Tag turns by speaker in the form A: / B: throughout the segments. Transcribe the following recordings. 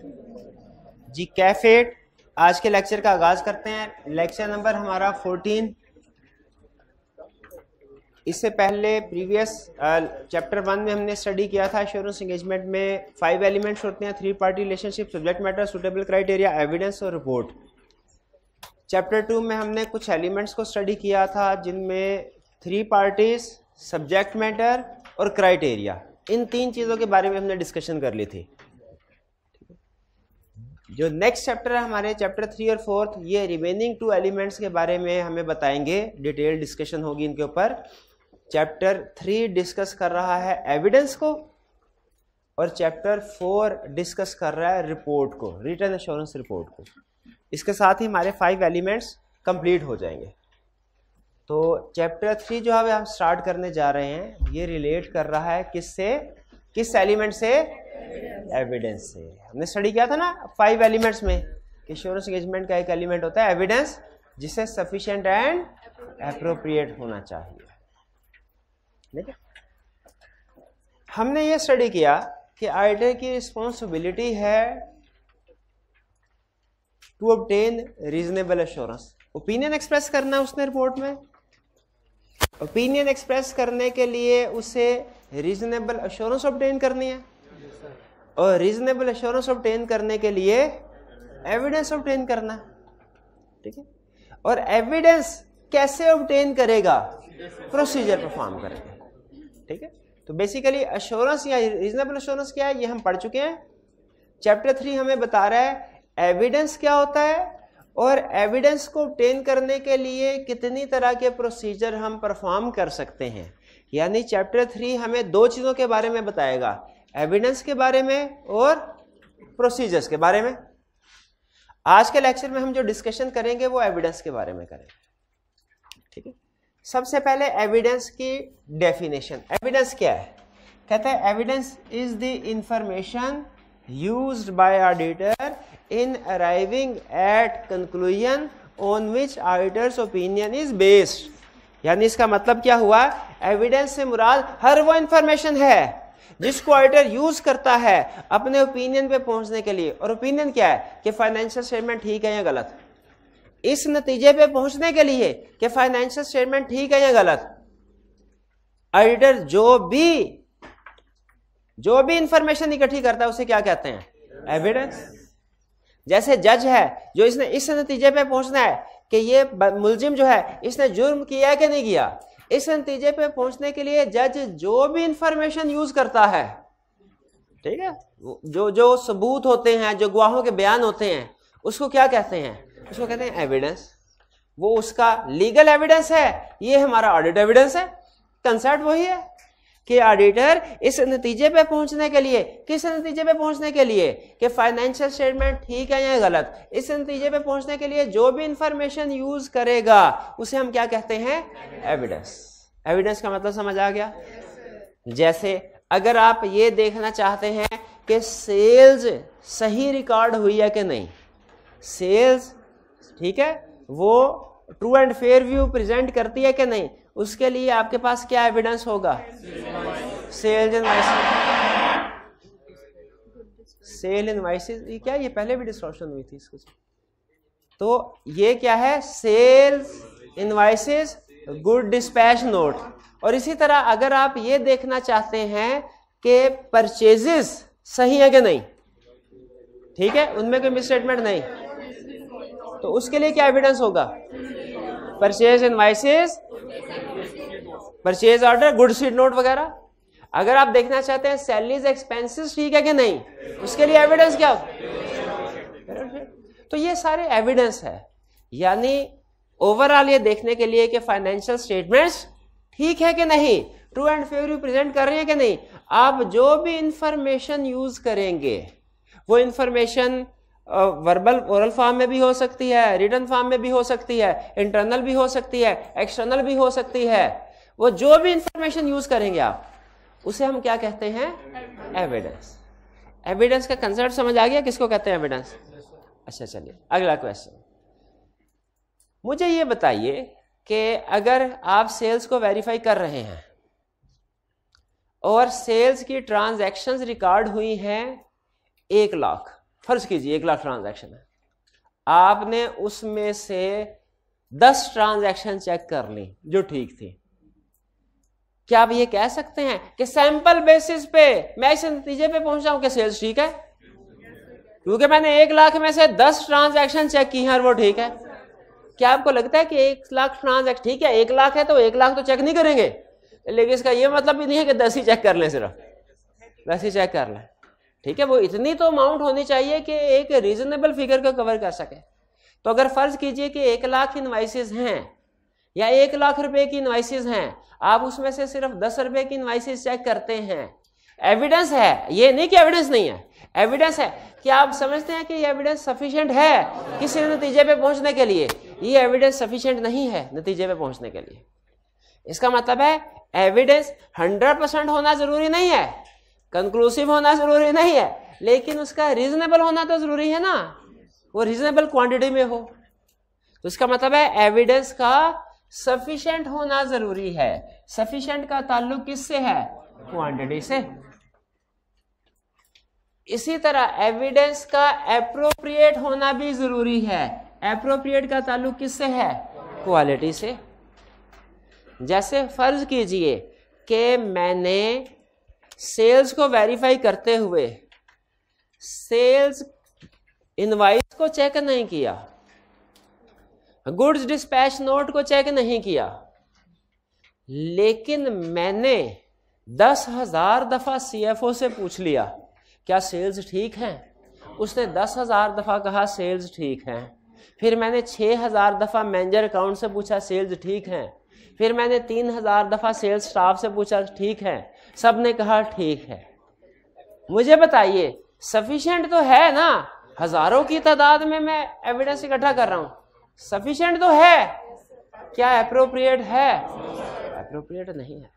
A: जी, कैफेट। आज के लेक्चर का आगाज़ करते हैं। लेक्चर नंबर हमारा 14 इससे पहले प्रीवियस चैप्टर वन में हमने स्टडी किया था एश्योरेंस एंगेजमेंट में। फाइव एलिमेंट्स होते हैं three party relationship subject matter suitable criteria evidence और रिपोर्ट चैप्टर टू में हमने कुछ एलिमेंट्स को स्टडी किया था, जिनमें थ्री पार्टीज़ सब्जेक्ट मैटर और क्राइटेरिया इन तीन चीज़ों के बारे में हमने डिस्कशन कर ली थी। जो नेक्स्ट चैप्टर है हमारे चैप्टर थ्री और फोर्थ ये रिमेनिंग टू एलिमेंट्स के बारे में हमें बताएँगे। डिटेल डिस्कशन होगी इनके ऊपर। चैप्टर थ्री डिस्कस कर रहा है एविडेंस को और चैप्टर फोर डिस्कस कर रहा है रिपोर्ट को रिटर्न एश्योरेंस रिपोर्ट को। इसके साथ ही हमारे फाइव एलिमेंट्स कंप्लीट हो जाएँगे। तो चैप्टर थ्री जो है हम स्टार्ट करने जा रहे हैं, ये रिलेट कर रहा है किससे? किस एलिमेंट से? एविडेंस से। हमने स्टडी किया था ना फाइव एलिमेंट्स में कि एंगेजमेंट का एक एलिमेंट होता है एविडेंस जिसे सफिशिएंट एंड अप्रोप्रिएट होना चाहिए। ठीक हमने ये स्टडी किया कि आइडर की रिस्पॉन्सिबिलिटी है to obtain reasonable assurance opinion express करना है उसने रिपोर्ट में। ओपिनियन एक्सप्रेस करने के लिए उसे रीजनेबल एश्योरेंस ऑब्टेन करनी है। और रीजनेबल एश्योरेंस ऑब्टेन करने के लिए एविडेंस ऑब्टेन करना। ठीक है? और एविडेंस कैसे ऑब्टेन करेगा? प्रोसीजर परफॉर्म करेगा। ठीक है? तो बेसिकली एश्योरेंस या रीजनेबल एश्योरेंस क्या है? ये हम पढ़ चुके हैं। चैप्टर थ्री हमें बता रहा है एविडेंस क्या होता है और एविडेंस को ऑब्टेन करने के लिए कितनी तरह के प्रोसीजर हम परफॉर्म कर सकते हैं। यानी चैप्टर थ्री हमें दो चीज़ों के बारे में बताएगा। एविडेंस के बारे में और प्रोसीजर्स के बारे में। आज के लेक्चर में हम जो डिस्कशन करेंगे वो एविडेंस के बारे में करेंगे। ठीक है? सबसे पहले एविडेंस की डेफिनेशन एविडेंस क्या है? कहते हैं evidence is the information use by auditor in arriving at conclusion on which auditor's opinion is based यानी इसका मतलब क्या हुआ? एविडेंस से मुराद, हर वो इंफॉर्मेशन है। जिसको ऑडिटर यूज़ करता है अपने ओपिनियन पे पहुँचने के लिए। और ओपिनियन क्या है? कि फाइनेंशियल स्टेटमेंट ठीक है या गलत? इस नतीजे पे पहुँचने के लिए कि फाइनेंशियल स्टेटमेंट ठीक है या गलत? ऑडिटर जो भी जो भी इंफॉर्मेशन इकट्ठी करता है, उसे क्या कहते हैं? एविडेंस जैसे जज है, जो इसने इस नतीजे पे पहुँचना है कि ये मुलजिम जो है, इसने जुर्म किया कि नहीं किया? इस नतीजे पे पहुँचने के लिए जज जो भी इंफॉर्मेशन यूज़ करता है, ठीक है? जो जो सबूत होते हैं, जो गवाहों के बयान होते हैं, उसको क्या कहते हैं? उसको कहते हैं एविडेंस वो उसका लीगल एविडेंस है, ये हमारा ऑडिट एविडेंस है कंसर्ट वही है। कि ऑडिटर इस नतीजे पे पहुँचने के लिए, किस नतीजे पे पहुँचने के लिए कि फाइनेंशियल स्टेटमेंट ठीक है या गलत? इस नतीजे पे पहुँचने के लिए जो भी इंफॉर्मेशन यूज़ करेगा, उसे हम क्या कहते हैं? एविडेंस एविडेंस का मतलब समझ आ गया? जैसे, अगर आप ये देखना चाहते हैं कि सेल्स सही रिकॉर्ड हुई है कि नहीं सेल्स ठीक है, वो true and fair view present करती है कि नहीं उसके लिए आपके पास क्या एविडेंस होगा? सेल्स इनवाइसेस सेल ये क्या, ये पहले भी डिस्कशन हुई थी इसको तो ये क्या है? Sales invoices good dispatch note और इसी तरह अगर आप ये देखना चाहते हैं कि परचेजेस सही है कि नहीं, ठीक है? उनमें कोई मिसस्टेटमेंट नहीं। तो उसके लिए क्या एविडेंस होगा? Purchase invoices purchase order, good receipt note वगैरह। अगर आप देखना चाहते हैं सैलरीज एक्सपेंसेस ठीक है कि नहीं, उसके लिए एविडेंस क्या? तो ये सारे एविडेंस है। यानी ओवरऑल ये देखने के लिए कि फाइनेंशियल स्टेटमेंट्स ठीक है कि नहीं ट्रू एंड फेवर प्रेजेंट कर रही है कि नहीं। आप जो भी इंफॉर्मेशन यूज़ करेंगे, वो इंफॉर्मेशन वर्बल ओरल फॉर्म में भी हो सकती है रिटर्न फॉर्म में भी हो सकती है इंटरनल भी हो सकती है एक्सटर्नल भी हो सकती है। वो जो भी इंफॉर्मेशन यूज़ करेंगे आप, उसे हम क्या कहते हैं? एविडेंस एविडेंस का कंसेप्ट समझ आ गया? किसको कहते हैं एविडेंस अच्छा चलिए, अगला क्वेश्चन मुझे ये बताइए कि अगर आप सेल्स को वेरीफाई कर रहे हैं और सेल्स की ट्रांजैक्शंस रिकॉर्ड हुई हैं एक लाख, फ़र्ज़ कीजिए एक लाख ट्रांजैक्शन है, आपने उसमें से दस ट्रांजैक्शन चेक कर ली जो ठीक थी। क्या आप ये कह सकते हैं कि सैंपल बेसिस पे मैं इस नतीजे पे पहुँचा हूँ कि सेल्स ठीक है? क्योंकि मैंने एक लाख में से दस ट्रांजैक्शन चेक की हैं और वो ठीक है। क्या आपको लगता है कि एक लाख ट्रांजैक्शन ठीक है, एक लाख है तो एक लाख तो चेक नहीं करेंगे। लेकिन इसका ये मतलब भी नहीं है कि दस ही चेक कर लें सिर्फ़। दस ही चेक कर लें। ठीक है, वो इतनी तो अमाउंट होनी चाहिए कि एक रीजनेबल फिगर को कवर कर सके। तो अगर फ़र्ज़ कीजिए कि एक लाख इन्वाइसिस हैं या एक लाख रुपए की इन्वाइसिस हैं, आप उसमें से सिर्फ़ दस रुपए की इन्वाइसिस चेक करते हैं। एविडेंस है, ये नहीं कि एविडेंस नहीं है। एविडेंस है क्या आप समझते हैं कि ये एविडेंस सफिशिएंट है किसी नतीजे पे पहुँचने के लिए। ये एविडेंस सफिशिएंट नहीं है नतीजे पे पहुँचने के लिए। इसका मतलब है एविडेंस हंड्रेड परसेंट होना ज़रूरी नहीं है। कंक्लूसिव होना ज़रूरी नहीं है। लेकिन उसका रीजनेबल होना तो ज़रूरी है ना। वो रीजनेबल क्वांटिटी में हो। तो इसका मतलब है एविडेंस का सफिशिएंट होना ज़रूरी है। सफिशिएंट का ताल्लुक किससे है? क्वांटिटी से। इसी तरह एविडेंस का अप्रोप्रिएट होना भी ज़रूरी है। अप्रोप्रिएट का ताल्लुक किससे है? क्वालिटी से। जैसे फ़र्ज़ कीजिए कि मैंने सेल्स को वेरीफाई करते हुए सेल्स इनवाइस को चेक नहीं किया। गुड्स डिस्पैच नोट को चेक नहीं किया। लेकिन मैंने दस हज़ार दफ़ा सीएफओ से पूछ लिया, क्या सेल्स ठीक हैं? उसने दस हज़ार दफ़ा कहा, सेल्स ठीक हैं। फिर मैंने छह हज़ार दफ़ा मैनेजर अकाउंट से पूछा, सेल्स ठीक हैं? फिर मैंने तीन हज़ार दफ़ा सेल्स स्टाफ से पूछा, ठीक है? सबने कहा, ठीक है। मुझे बताइए, सफिशिएंट तो है ना? हज़ारों की तादाद में मैं एविडेंस इकट्ठा कर रहा हूँ। सफिशिएंट तो है। क्या अप्रोप्रिएट है? अप्रोप्रिएट नहीं है।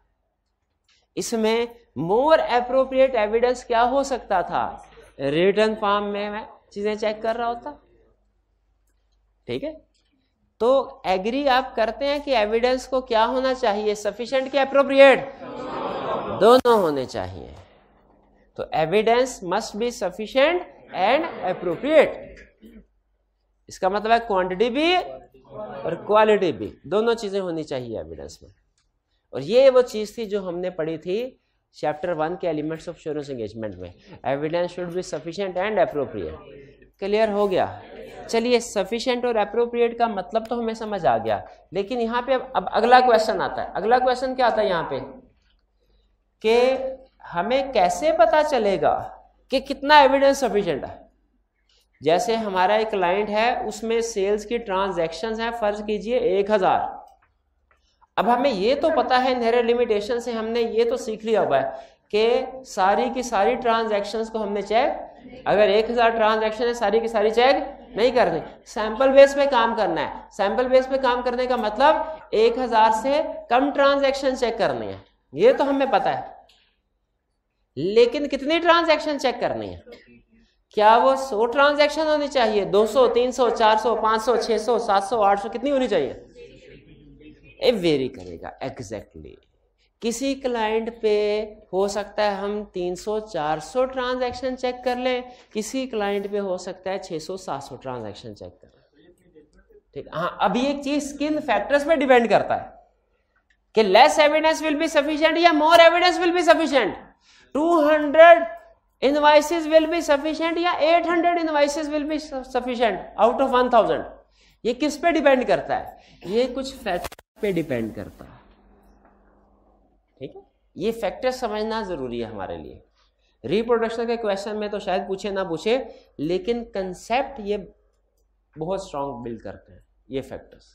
A: इसमें मोर अप्रोप्रिएट एविडेंस क्या हो सकता था? रिटर्न फॉर्म में मैं चीज़ें चेक कर रहा होता। ठीक है? तो एग्री आप करते हैं कि एविडेंस को क्या होना चाहिए? सफिशिएंट कि अप्रोप्रिएट दोनों होने चाहिए। तो evidence must be sufficient and appropriate इसका मतलब है क्वांटिटी भी और क्वालिटी भी। दोनों चीज़ें होनी चाहिए एविडेंस में। और ये वो चीज़ थी जो हमने पढ़ी थी चैप्टर वन के एलिमेंट्स ऑफ़ श्योरेंस एंगेजमेंट में। Evidence should be sufficient and appropriate clear हो गया? चलिए सफिशिएंट और अप्रोप्रिएट का मतलब तो हमें समझ आ गया। लेकिन यहाँ पे अब, अब अगला क्वेश्चन आता है। अगला क्वेश्चन क्या आता है यहाँ पे? कि हमें कैसे पता चलेगा कि कितना एविडेंस सफिशिएंट है? जैसे हमारा एक क्लाइंट है, उसमें सेल्स की ट्रांजैक्शंस हैं, फ़र्ज़ कीजिए एक हज़ार। अब हमें ये तो पता है नेरे लिमिटेशन से हमने ये तो सीख लिया हुआ है कि सारी की सारी ट्रांजैक्शंस को हमने चेक अगर एक हज़ार ट्रांजैक्शन है, सारी की सारी चेक नहीं करनी। सैंपल बेस पे काम करना है। सैंपल बेस पे काम करने का मतलब एक हज़ार से कम ट्रांजैक्शन चेक करनी है। ये तो हमें पता है। लेकिन कितनी ट्रांजैक्शन चेक करनी है? क्या वो सौ ट्रांजैक्शन होनी चाहिए? दो सौ, तीन सौ, चार सौ, पाँच सौ, छह सौ, सात सौ, आठ सौ, कितनी होनी चाहिए? ए, वेरी करेगा एग्जैक्टली exactly. किसी क्लाइंट पे हो सकता है हम 300 400 ट्रांजैक्शन चेक कर लें, किसी क्लाइंट पे हो सकता है 600 700 ट्रांजैक्शन चेक कर। लें ठीक हाँ अभी एक चीज़ किन फैक्टर्स पे डिपेंड करता है, कि less evidence will be sufficient या more evidence will be sufficient 200 invoices will be sufficient या 800 invoices will be sufficient out of 1000 ये किस पे डिपेंड करता है? ये कुछ फैक्टर पे डिपेंड करता है। ठीक है? ये फैक्टर समझना ज़रूरी है हमारे लिए। रिप्रोडक्शन के क्वेश्चन में तो शायद पूछे ना पूछे, लेकिन कंसेप्ट ये बहुत स्ट्रांग बिल्ड करते हैं, ये फैक्टर्स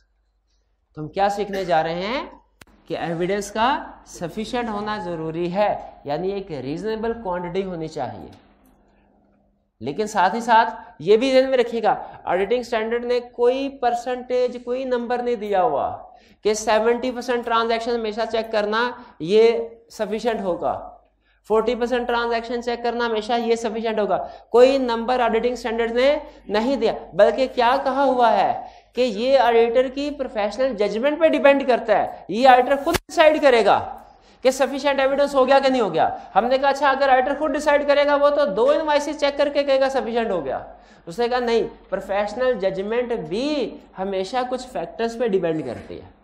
A: तो हम क्या सीखने जा रहे हैं? कि एविडेंस का सफिशिएंट होना ज़रूरी है। यानी एक रीजनेबल क्वांटिटी होनी चाहिए। लेकिन साथ ही साथ ये भी ध्यान में रखिएगा ऑडिटिंग स्टैंडर्ड ने कोई परसेंटेज कोई नंबर नहीं दिया हुआ कि 70 परसेंट ट्रांजेक्शन हमेशा चेक करना ये सफिशिएंट होगा। 40 परसेंट ट्रांजेक्शन चेक करना हमेशा ये सफिशिएंट होगा। कोई नंबर ऑडिटिंग स्टैंडर्ड ने नहीं दिया, बल्कि क्या कहा हुआ है कि ये ऑडिटर की प्रोफेशनल जजमेंट पे डिपेंड करता है। ये ऑडिटर खुद डिसाइड करेगा कि सफिशिएंट एविडेंस हो गया कि नहीं हो गया। हमने कहा अच्छा अगर राइटर खुद डिसाइड करेगा वो तो दो इनवाइसिस चेक करके कहेगा सफिशिएंट हो गया। उसने कहा, नहीं प्रोफेशनल जजमेंट भी हमेशा कुछ फैक्टर्स पे डिपेंड करती है।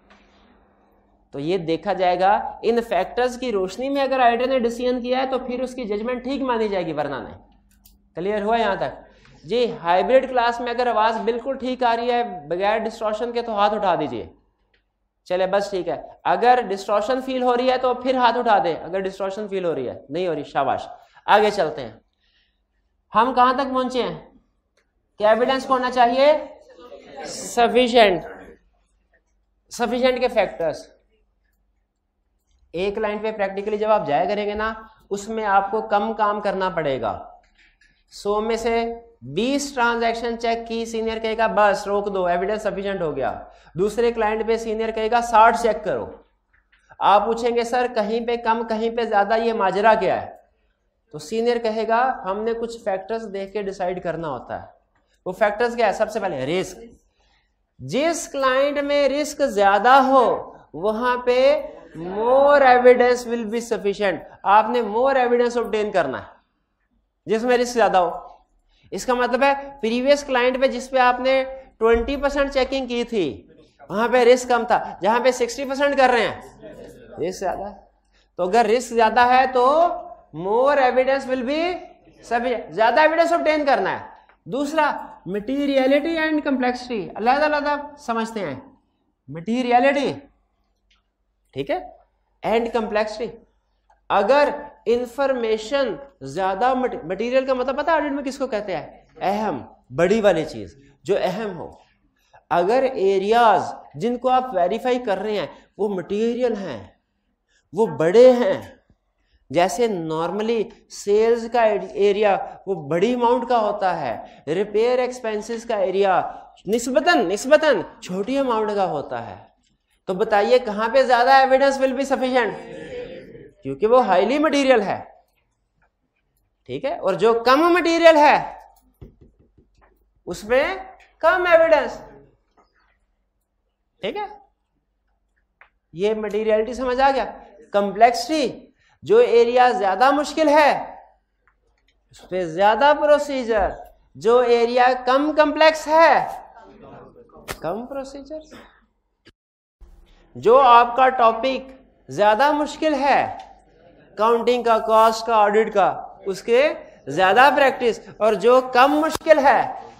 A: तो ये देखा जाएगा, इन फैक्टर्स की रोशनी में अगर राइटर ने डिसीज़न किया है तो फिर उसकी जजमेंट ठीक मानी जाएगी, वरना नहीं। क्लियर हुआ यहाँ तक? जी हाइब्रिड क्लास में अगर आवाज़ बिल्कुल ठीक आ रही है, बगैर डिस्ट्रॉशन के तो हाथ उठा दीजिए। चले बस ठीक है। अगर डिस्ट्रॉशन फील हो रही है तो फिर हाथ उठा दे। अगर डिस्ट्रॉशन फील हो रही है, नहीं हो रही, शाबाश। आगे चलते हैं। हम कहाँ तक पहुँचे हैं? क्या एविडेंस होना चाहिए? सफिशिएंट सफिशिएंट के फैक्टर्स एक लाइन पे प्रैक्टिकली जब आप जाया करेंगे ना, उसमें आपको कम काम करना पड़ेगा। सो में से 20 ट्रांजैक्शन चेक की, सीनियर कहेगा, बस, रोक दो एविडेंस सफिशिएंट हो गया. दूसरे क्लाइंट पे सीनियर कहेगा 60 चेक करो. आप पूछेंगे, सर, कहीं पे कम, कहीं पे ज़्यादा, ये माजरा क्या है? तो सीनियर कहेगा, हमने कुछ फैक्टर्स देख के डिसाइड करना होता है. वो फैक्टर्स क्या है? सबसे पहले रिस्क जिस क्लाइंट में रिस्क ज़्यादा हो, वहाँ पे more evidence will be sufficient आपने मोर एविडेंस ऑब्टेन करना है, जिसमें रिस्क ज़्यादा हो। इसका मतलब है प्रीवियस क्लाइंट पे जिस पे आपने 20 परसेंट चेकिंग की थी, वहाँ पे रिस्क कम था। जहाँ पे 60 परसेंट कर रहे हैं रिस्क ज़्यादा तो अगर रिस्क ज़्यादा है तो मोर एविडेंस विल बी सभी, ज़्यादा एविडेंस ऑब्टेन करना है। दूसरा मटीरियलिटी एंड कंप्लेक्सिटी अलग अलग समझते हैं। मटीरियलिटी ठीक है? एंड कंप्लेक्सिटी अगर इंफॉर्मेशन ज़्यादा मटेरियल का मतलब पता ऑडिट में किसको कहते हैं? अहम, बड़ी वाली चीज़, जो अहम हो। अगर एरियाज़ जिनको आप वेरीफाई कर रहे हैं, वो मटेरियल हैं, वो बड़े हैं, जैसे नॉर्मली सेल्स का एरिया वो बड़ी अमाउंट का होता है रिपेयर एक्सपेंसेस का एरिया निस्बतन निस्बतन छोटी अमाउंट का होता है। तो बताइए कहाँ पे ज़्यादा एविडेंस विल बी सफिशिएंट क्योंकि वो हाईली मटेरियल है। ठीक है? और जो कम मटेरियल है, उसमें कम एविडेंस ठीक है? ये मटीरियलिटी समझ आ गया? कंप्लेक्सिटी जो एरिया ज़्यादा मुश्किल है उस पर ज़्यादा प्रोसीजर जो एरिया कम कम्प्लेक्स है, कम प्रोसीजर जो आपका टॉपिक ज़्यादा मुश्किल है काउंटिंग का कॉस्ट का ऑडिट का, उसके ज़्यादा प्रैक्टिस और जो कम मुश्किल है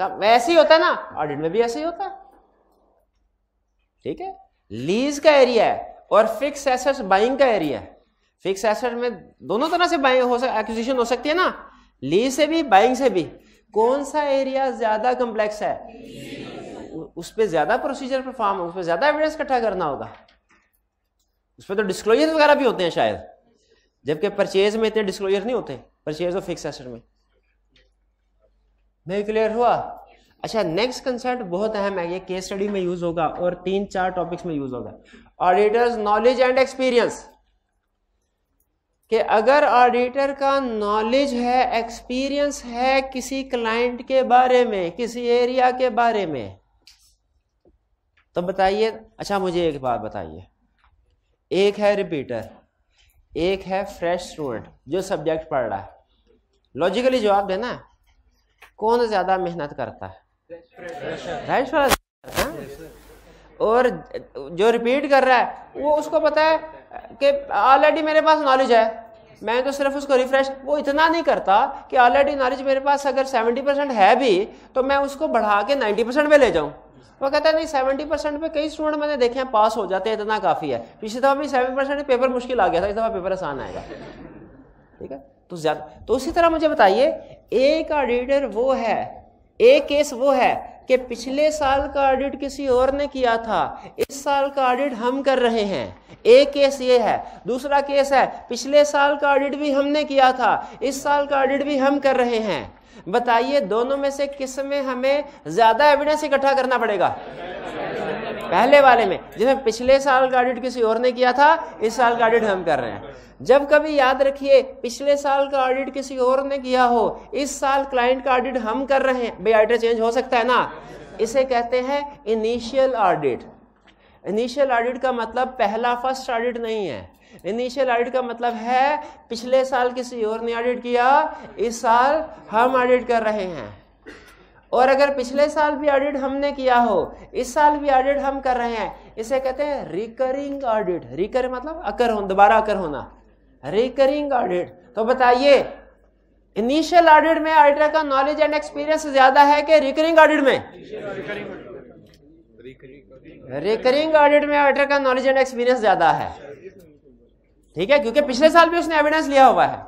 A: वैसे ही होता है ना ऑडिट में भी ऐसे ही होता है। ठीक है? लीज का एरिया है और फिक्स एसेट्स बाइंग का एरिया है। फिक्स एसेट में दोनों तरह से बाइंग हो सकती एक्विजिशन हो सकती है ना। लीज से भी बाइंग से भी। कौन सा एरिया ज़्यादा कॉम्प्लेक्स है? उस पर ज़्यादा प्रोसीजर परफॉर्म उस पर ज़्यादा एविडेंस इकट्ठा करना होगा। उस पर तो डिस्क्लोजर वगैरह भी होते हैं शायद। जबकि परचेज में इतने डिस्क्लोजर नहीं होते, परचेज और फिक्स एसेट में। नहीं क्लियर हुआ? अच्छा नेक्स्ट कंसेप्ट बहुत अहम है, ये केस स्टडी में यूज़ होगा और तीन चार टॉपिक्स में यूज़ होगा। ऑडिटर्स नॉलेज एंड एक्सपीरियंस कि अगर ऑडिटर का नॉलेज है एक्सपीरियंस है किसी क्लाइंट के बारे में, किसी एरिया के बारे में तो बताइए। अच्छा मुझे एक बात बताइए। एक है रिपीटर एक है फ्रेश स्टूडेंट जो सब्जेक्ट पढ़ रहा है। लॉजिकली जवाब देना कौन ज़्यादा मेहनत करता है? फ्रेश हाँ? और जो रिपीट कर रहा है, वो उसको पता है कि ऑलरेडी मेरे पास नॉलेज है। मैं तो सिर्फ़ उसको रिफ्रेश वो इतना नहीं करता कि ऑलरेडी नॉलेज मेरे पास अगर 70 परसेंट है भी तो मैं उसको बढ़ा के 90 परसेंट पे ले जाऊँ। वो कहता है, नहीं सेवेंटी परसेंट पे कई स्टूडेंट मैंने देखे हैं पास हो जाते हैं, इतना काफ़ी है। पिछली दफ़ा भी सेवन परसेंट पेपर मुश्किल आ गया था, इस दफ़ा पेपर आसान आएगा। ठीक है? तो ज़्यादा तो उसी तरह मुझे बताइए एक ऑडिटर वो है एक केस वो है कि पिछले साल का ऑडिट किसी और ने किया था, इस साल का ऑडिट हम कर रहे हैं। एक केस ये है, दूसरा केस है, पिछले साल का ऑडिट भी हमने किया था, इस साल का ऑडिट भी हम कर रहे हैं। बताइए, दोनों में से किसमें हमें ज़्यादा एविडेंस इकट्ठा करना पड़ेगा? पहले वाले में। जिसमें पिछले साल का ऑडिट किसी और ने किया था, इस साल का ऑडिट हम कर रहे हैं। जब कभी याद रखिए, पिछले साल का ऑडिट किसी और ने किया हो, इस साल क्लाइंट का ऑडिट हम कर रहे हैं। भाई ऑडिटर चेंज हो सकता है ना? इसे कहते हैं इनिशियल ऑडिट इनिशियल ऑडिट का मतलब पहला फ़र्स्ट ऑडिट नहीं है। इनिशियल ऑडिट का मतलब है, पिछले साल किसी और ने ऑडिट किया, इस साल हम ऑडिट कर रहे हैं। और अगर पिछले साल भी ऑडिट हमने किया हो, इस साल भी ऑडिट हम कर रहे हैं, इसे कहते हैं रिकरिंग ऑडिट रिकर मतलब अकर हो दोबारा अकर होना। रिकरिंग ऑडिट तो बताइए इनिशियल ऑडिट में ऑडिटर का नॉलेज एंड एक्सपीरियंस ज़्यादा है कि रिकरिंग ऑडिट में? रिकरिंग ऑडिट में ऑडिटर का नॉलेज एंड एक्सपीरियंस ज़्यादा है। ठीक है? क्योंकि पिछले साल भी उसने एविडेंस लिया हुआ है।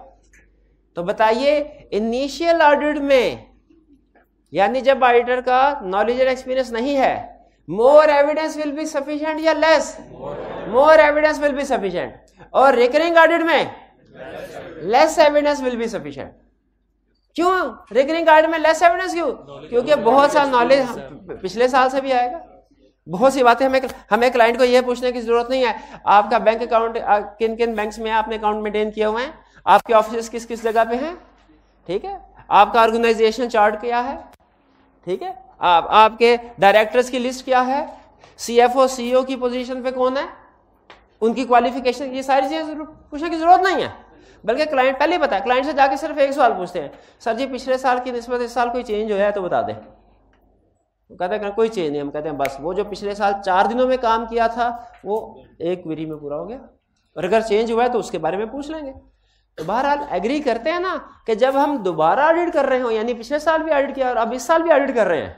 A: तो बताइए इनिशियल ऑडिट में, यानी जब ऑडिटर का नॉलेज एंड एक्सपीरियंस नहीं है more evidence will be sufficient या less more evidence will be sufficient और रिकरिंग ऑडिट में less evidence will be sufficient क्यों? रिकरिंग ऑडिट में लेस एविडेंस क्यों? क्योंकि बहुत सारा नॉलेज पिछले साल से भी आएगा। बहुत सी बातें हमें हमें क्लाइंट को यह पूछने की ज़रूरत नहीं है। आपका बैंक अकाउंट किन किन बैंक्स में आपने अकाउंट मेंटेन किए हुए हैं? आपके ऑफ़िस किस किस जगह पे हैं? ठीक है? आपका ऑर्गेनाइजेशन चार्ट क्या है? ठीक है? आप आपके डायरेक्टर्स की लिस्ट क्या है? सीएफओ सीईओ की पोजीशन पे कौन है? उनकी क्वालिफिकेशन ये सारी चीज़ें पूछने की ज़रूरत नहीं है। बल्कि क्लाइंट पहले ही पता है क्लाइंट से जाके सिर्फ़ एक सवाल पूछते हैं। सर जी, पिछले साल की नस्बत इस साल कोई चेंज हुआ है तो बता दें। कहते हैं कोई चेंज नहीं। हम कहते हैं, बस वो जो पिछले साल चार दिनों में काम किया था, वो एक वीरी में पूरा हो गया। और अगर चेंज हुआ है तो उसके बारे में पूछ लेंगे। तो बहरहाल एग्री करते हैं ना कि जब हम दोबारा ऑडिट कर रहे हो, यानी पिछले साल भी ऑडिट किया और अब इस साल भी ऑडिट कर रहे हैं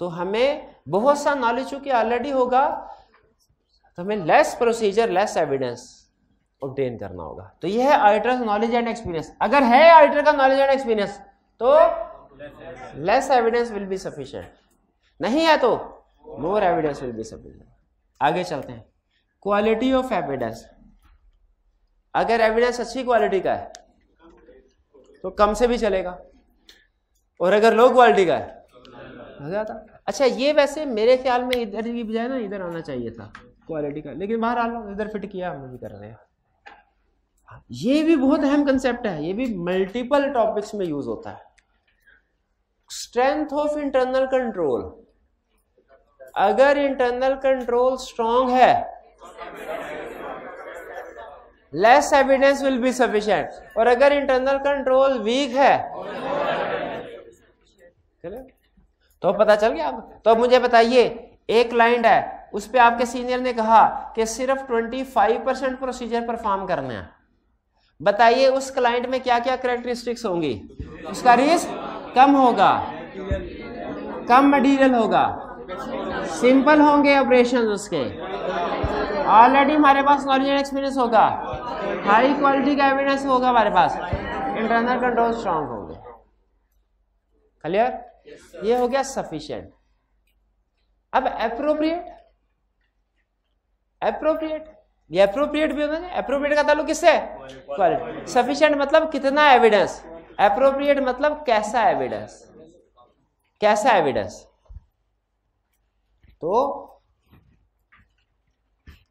A: तो हमें बहुत सा नॉलेज चूँकि ऑलरेडी होगा तो हमें less procedure less evidence obtain करना होगा। तो यह है ऑडिटर नॉलेज एंड एक्सपीरियंस अगर है ऑडिटर का नॉलेज एंड एक्सपीरियंस तो less evidence will be sufficient नहीं है तो? More evidence will be sufficient आगे चलते हैं. क्वालिटी ऑफ़ एविडेंस अगर एविडेंस अच्छी क्वालिटी का है तो कम से भी चलेगा. और अगर लो क्वालिटी का है ज़्यादा. अच्छा ये वैसे मेरे ख्याल में इधर की बजाय ना, इधर आना चाहिए था क्वालिटी का. लेकिन बाहर आ लो, इधर फिट किया, हम भी कर रहे हैं. ये भी बहुत अहम कंसेप्ट है. ये भी मल्टीपल टॉपिक्स में यूज़ होता है. स्ट्रेंथ ऑफ़ इंटरनल कंट्रोल अगर इंटरनल कंट्रोल स्ट्रांग है less evidence will be sufficient और अगर इंटरनल कंट्रोल वीक है तो पता चल गया तो अब मुझे बताइए, एक क्लाइंट है, उस पर आपके सीनियर ने कहा कि सिर्फ़ 25 परसेंट प्रोसीजर परफॉर्म करना है। बताइए, उस क्लाइंट में क्या क्या करेक्टरिस्टिक्स होंगी? उसका रिस्क कम होगा, कम मटेरियल होगा। सिंपल होंगे ऑपरेशन उसके। ऑलरेडी हमारे पास नॉलेज एंड एक्सपीरियंस होगा। हाई क्वालिटी का एविडेंस होगा हमारे पास। इंटरनल कंट्रोल स्ट्रांग होंगे। क्लियर ये हो गया सफिशियंट अब अप्रोप्रिएट अप्रोप्रिएट ये अप्रोप्रिएट भी होना चाहिए अप्रोप्रिएट का ताल्लुक किससे? क्वालिटी सफिशियंट मतलब कितना एविडेंस अप्रोप्रिएट मतलब कैसा एविडेंस कैसा एविडेंस तो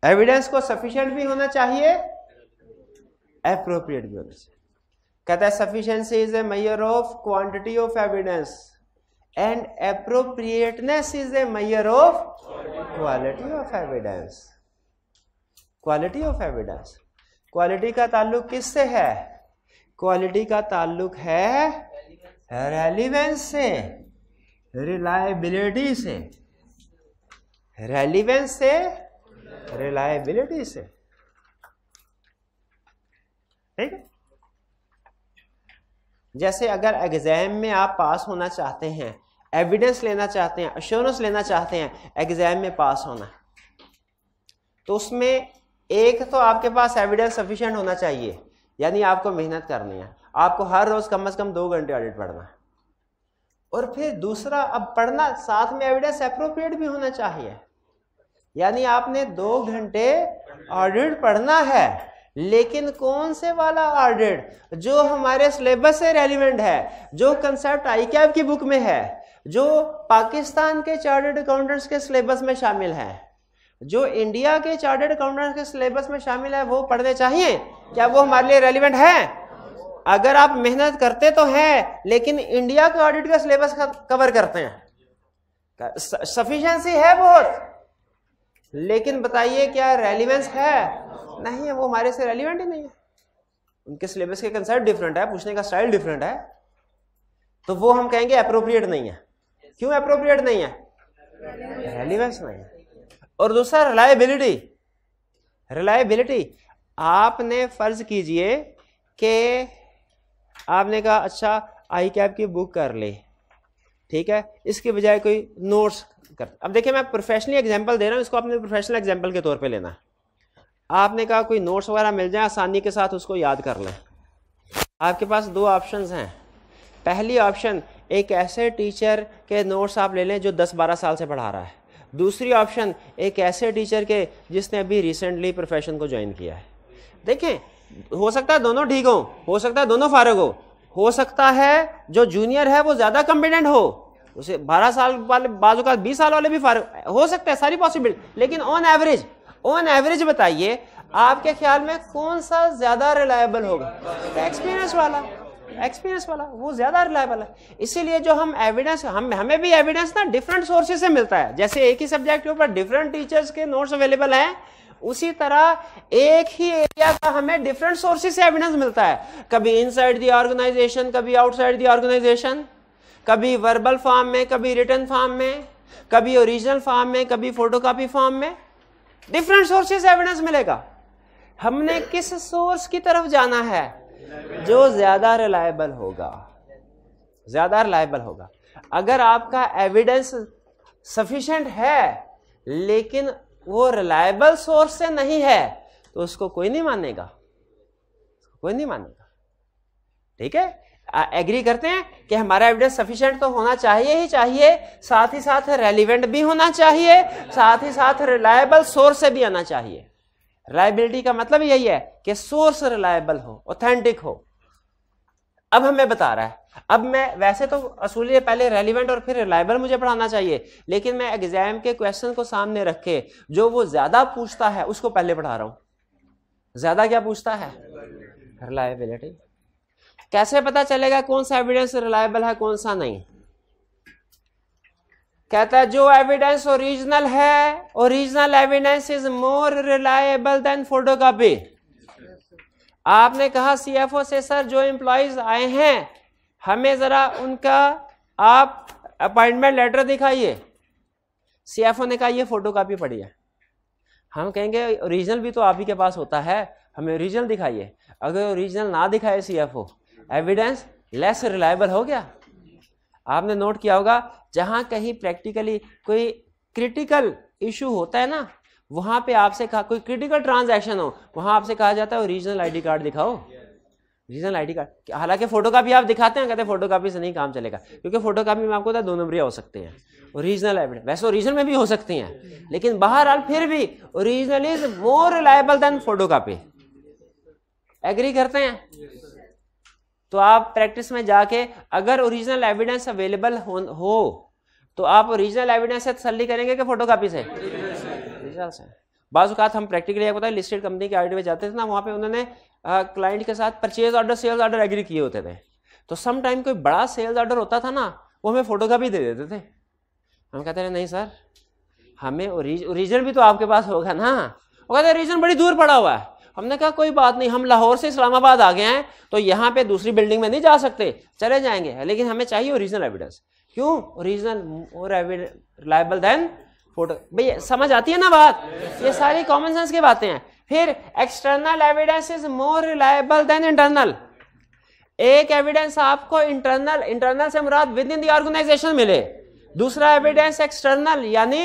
A: एविडेंस को सफिशिएंट भी होना चाहिए अप्रोप्रिएट भी होना चाहिए। कहता है sufficiency is a measure of quantity of evidence and appropriateness is a measure of quality of evidence quality of evidence quality का ताल्लुक किससे है? क्वालिटी का ताल्लुक है रेलिवेंस से रिलायबिलिटी से। रेलिवेंस से रिलायबिलिटी से। ठीक है? जैसे अगर एग्ज़ाम में आप पास होना चाहते हैं एविडेंस लेना चाहते हैं अश्योरेंस लेना चाहते हैं एग्ज़ाम में पास होना। तो उसमें एक तो आपके पास एविडेंस सफिशिएंट होना चाहिए, यानी आपको मेहनत करनी है। आपको हर रोज कम से कम दो घंटे ऑडिट पढ़ना। और फिर दूसरा, अब पढ़ना साथ में एविडेंस अप्रोप्रिएट भी होना चाहिए। यानी आपने दो घंटे ऑडिट पढ़ना है, लेकिन कौन से वाला ऑडिट जो हमारे सिलेबस से रेलिवेंट है, जो कंसेप्ट आई कैब की बुक में है, जो पाकिस्तान के चार्टर्ड अकाउंटेंट्स के सिलेबस में शामिल है, जो इंडिया के चार्टर्ड अकाउंटेंट्स के सिलेबस में शामिल है, वो पढ़ने चाहिए? क्या वो हमारे लिए रेलिवेंट है? अगर आप मेहनत करते तो हैं, लेकिन इंडिया के ऑडिट का सिलेबस कवर करते हैं। सफिशियंसी है बहुत। लेकिन बताइए क्या रेलिवेंस है? नहीं है वो हमारे से रेलिवेंट ही नहीं है। उनके सिलेबस के कंसेप्ट डिफरेंट है, पूछने का स्टाइल डिफरेंट है। तो वो हम कहेंगे अप्रोप्रिएट नहीं है। क्यों अप्रोप्रिएट नहीं है? रेलिवेंस नहीं है। और दूसरा रिलायबिलिटी रिलायबिलिटी आपने फ़र्ज़ कीजिए कि आपने कहा अच्छा आई कैब की बुक कर ले। ठीक है? इसके बजाय कोई नोट्स कर अब देखिए, मैं प्रोफेशनली एग्जांपल दे रहा हूँ, इसको आपने प्रोफेशनल एग्जांपल के तौर पे लेना। आपने कहा कोई नोट्स वगैरह मिल जाए, आसानी के साथ उसको याद कर लें। आपके पास दो ऑप्शंस हैं। पहली ऑप्शन एक ऐसे टीचर के नोट्स आप ले लें जो 10-12 साल से पढ़ा रहा है। दूसरी ऑप्शन एक ऐसे टीचर के जिसने अभी रिसेंटली प्रोफेशन को ज्वाइन किया है। देखें, हो सकता है दोनों ठीक हो हो सकता है दोनों फारग हो हो सकता है जो जूनियर है वो ज़्यादा कॉम्पिटेंट हो। उसे 12 साल वाले बाजू का 20 साल वाले भी फारग हो सकता है, सारी पॉसिबिलिटी लेकिन ऑन एवरेज ऑन एवरेज बताइए, आपके ख्याल में कौन सा ज़्यादा रिलायबल होगा? एक्सपीरियंस वाला। एक्सपीरियंस वाला, वो ज़्यादा रिलायबल है। इसीलिए जो हम एविडेंस हम, हमें भी एविडेंस ना डिफरेंट सोर्सेज से मिलता है। जैसे एक ही सब्जेक्ट के ऊपर डिफरेंट टीचर्स के नोट्स अवेलेबल हैं उसी तरह एक ही एरिया का हमें डिफरेंट सोर्सेज से एविडेंस मिलता है। कभी इनसाइड दी ऑर्गेनाइजेशन कभी आउटसाइड दी ऑर्गेनाइजेशन कभी वर्बल फॉर्म में, कभी रिटर्न फॉर्म में, कभी ओरिजिनल फॉर्म में, कभी फोटोकॉपी फॉर्म में डिफरेंट सोर्सेस एविडेंस मिलेगा। हमने किस सोर्स की तरफ़ जाना है? जो ज़्यादा रिलायबल होगा। ज़्यादा रिलायबल होगा। अगर आपका एविडेंस सफिशेंट है, लेकिन वो रिलायबल सोर्स से नहीं है तो उसको कोई नहीं मानेगा। कोई नहीं मानेगा। ठीक है? एग्री करते हैं कि हमारा एविडेंस सफिशिएंट तो होना चाहिए ही चाहिए, साथ ही साथ रेलिवेंट भी होना चाहिए, साथ ही साथ रिलायबल सोर्स से भी आना चाहिए। रिलायबिलिटी का मतलब यही है कि सोर्स रिलायबल हो ऑथेंटिक हो। अब हमें बता रहा है। अब मैं वैसे तो असूली पहले रेलिवेंट और फिर रिलायबल मुझे पढ़ाना चाहिए, लेकिन मैं एग्ज़ाम के क्वेश्चन को सामने रखे, जो वो ज़्यादा पूछता है, उसको पहले पढ़ा रहा हूँ। ज़्यादा क्या पूछता है? रिलायबिलिटी कैसे पता चलेगा कौन सा एविडेंस रिलायबल है, कौन सा नहीं? कहता है, जो एविडेंस ओरिजिनल है original evidence is more reliable than photocopy आपने कहा सीएफओ से, सर, जो एम्प्लॉयज़ आए हैं, हमें जरा उनका, आप अपॉइंटमेंट लेटर दिखाइए. सीएफओ ने कहा, ये फोटोकॉपी पड़ी है। हम कहेंगे ओरिजिनल भी तो आप ही के पास होता है, हमें ओरिजिनल दिखाइए। अगर ओरिजिनल ना दिखाए सीएफओ एविडेंस लेस रिलायबल हो गया। आपने नोट किया होगा, जहाँ कहीं प्रैक्टिकली कोई क्रिटिकल इशू होता है ना वहाँ पे आपसे कहा कोई क्रिटिकल ट्रांजैक्शन हो वहाँ आपसे कहा जाता है ओरिजिनल आईडी कार्ड दिखाओ। रीजनल आईडी कार्ड हालाँकि फोटोकॉपी आप दिखाते हैं कहते हैं फोटोकॉपी से नहीं काम चलेगा क्योंकि फोटोकॉपी में आपको दो नंबरिया हो सकते हैं ओरिजिनल एविडेंस वैसे ओरिजिनल में भी हो सकती हैं लेकिन बहरहाल फिर भी original is more reliable than photocopy agree करते हैं? तो आप प्रैक्टिस में जाके अगर ओरिजिनल एविडेंस अवेलेबल हो, हो तो आप ओरिजिनल एविडेंस से तसली करेंगे कि फोटोकॉपी से? से। बाज़ात हम प्रैक्टिकली पता है लिस्टेड कंपनी के आईडी में जाते थे ना, वहाँ पे उन्होंने क्लाइंट के साथ purchase order sales order agree किए होते थे। तो सम टाइम कोई बड़ा सेल्स ऑर्डर होता था ना, वो हमें फोटोकॉपी दे देते थे। हम कहते थे नहीं सर, हमें ओरिजिनल भी तो आपके पास होगा ना। वो कहते ओरिजिनल बड़ी दूर पड़ा हुआ है। हमने कहा, कोई बात नहीं, हम लाहौर से इस्लामाबाद आ गए हैं तो यहाँ पे दूसरी बिल्डिंग में नहीं जा सकते। चले जाएँगे, लेकिन हमें चाहिए ओरिजिनल एविडेंस क्यों? ओरिजिनल और रिलायबल देन फ़ोटो। भैया, समझ आती है ना बात? ये सारी कॉमन सेंस की बातें हैं। फिर external evidence is more reliable than internal एक एविडेंस आपको इंटरनल इंटरनल से मुराद विद इन दी ऑर्गेनाइजेशन मिले। दूसरा एविडेंस एक्सटर्नल यानी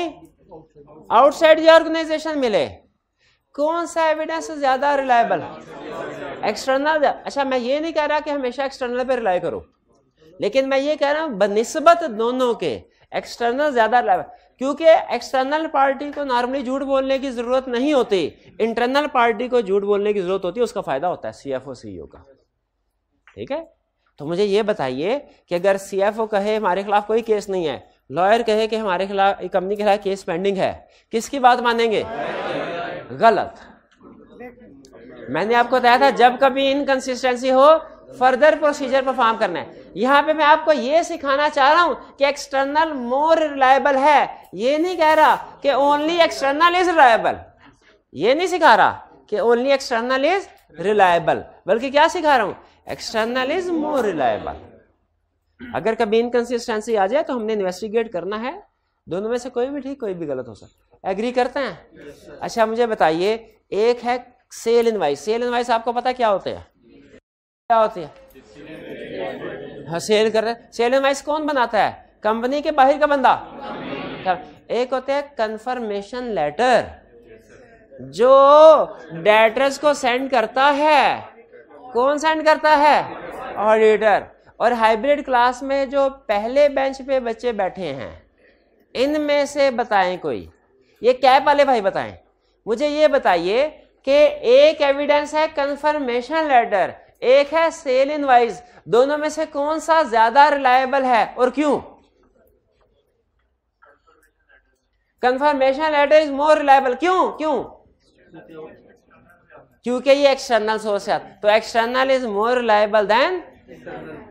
A: आउटसाइड दी ऑर्गेनाइजेशन मिले। कौन सा एविडेंस ज़्यादा रिलायबल एक्सटर्नल अच्छा मैं ये नहीं कह रहा कि हमेशा एक्सटर्नल पे रिलाई करो। लेकिन मैं ये कह रहा हूँ, बनस्बत दोनों के एक्सटर्नल ज़्यादा रिलायबल क्योंकि एक्सटर्नल पार्टी को नॉर्मली झूठ बोलने की ज़रूरत नहीं होती। इंटरनल पार्टी को झूठ बोलने की ज़रूरत होती है, उसका फ़ायदा होता है सीएफओ सीईओ का। ठीक है? तो मुझे ये बताइए कि अगर सीएफओ कहे, हमारे खिलाफ कोई केस नहीं है। लॉयर कहे कि, हमारे खिलाफ कंपनी के खिलाफ केस पेंडिंग है। किसकी बात मानेंगे? गलत। मैंने आपको बताया था, जब कभी इनकंसिस्टेंसी हो फर्दर प्रोसीजर परफॉर्म करना है। यहाँ पे मैं आपको ये सिखाना चाह रहा हूँ कि एक्सटर्नल मोर रिलायबल है। ये नहीं कह रहा कि ओनली एक्सटर्नल इज़ रिलायबल ये नहीं सिखा रहा कि ओनली एक्सटर्नल इज़ रिलायबल बल्कि क्या सिखा रहा हूँ? एक्सटर्नल इज़ मोर रिलायबल अगर कभी इनकंसिस्टेंसी आ जाए तो हमने इन्वेस्टिगेट करना है। दोनों में से कोई भी ठीक कोई भी गलत हो सकता एग्री करते हैं? अच्छा मुझे बताइए एक है सेल इनवाइस सेल इनवाइस आपको पता क्या होते हैं? क्या होती है? हाँ सेल कर रहे सेल इनवाइस कौन बनाता है? कंपनी के बाहर का बंदा? एक होता है कंफर्मेशन लेटर जो डेटर्स को सेंड करता है। कौन सेंड करता है? ऑडिटर और हाइब्रिड क्लास में जो पहले बेंच पे बच्चे बैठे हैं, इनमें से बताएँ कोई। ये कैप वाले भाई बताएँ? मुझे ये बताइए कि एक एविडेंस है कंफर्मेशन लेटर एक है सेल इन वाइज दोनों में से कौन सा ज़्यादा रिलायबल है और क्यों? Confirmation letter is more reliable क्यों? क्यों? क्योंकि ये एक्सटर्नल सोर्स है। तो external is more reliable than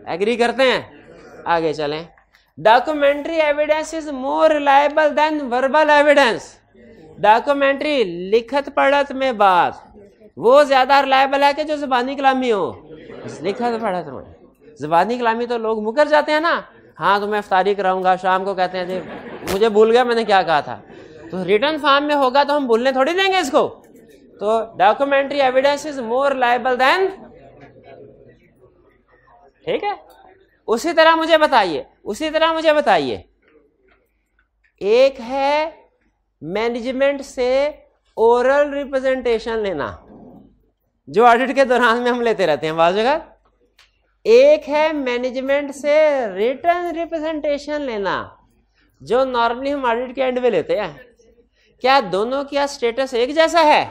A: agree करते हैं? आगे चलें। Documentary evidence is more reliable than verbal evidence documentary लिखत पढ़त में बात। वो ज़्यादा रिलायबल है कि जो जबानी कलामी हो? लिखत पढ़ा में जबानी कलामी तो लोग मुकर जाते हैं ना। हाँ तो मैं अफ्तारी कराऊँगा, शाम को कहते हैं जी मुझे भूल गया, मैंने क्या कहा था? तो रिटर्न फॉर्म में होगा तो हम भूलने थोड़ी देंगे इसको। तो documentary evidence is more reliable than ठीक है? उसी तरह मुझे बताइए, उसी तरह मुझे बताइए। एक है मैनेजमेंट से ओरल रिप्रेजेंटेशन लेना। जो ऑडिट के दौरान में हम लेते रहते हैं बाज एक है मैनेजमेंट से रिटर्न रिप्रेजेंटेशन लेना, जो नॉर्मली हम ऑडिट के एंड में लेते हैं। क्या दोनों का स्टेटस एक जैसा है?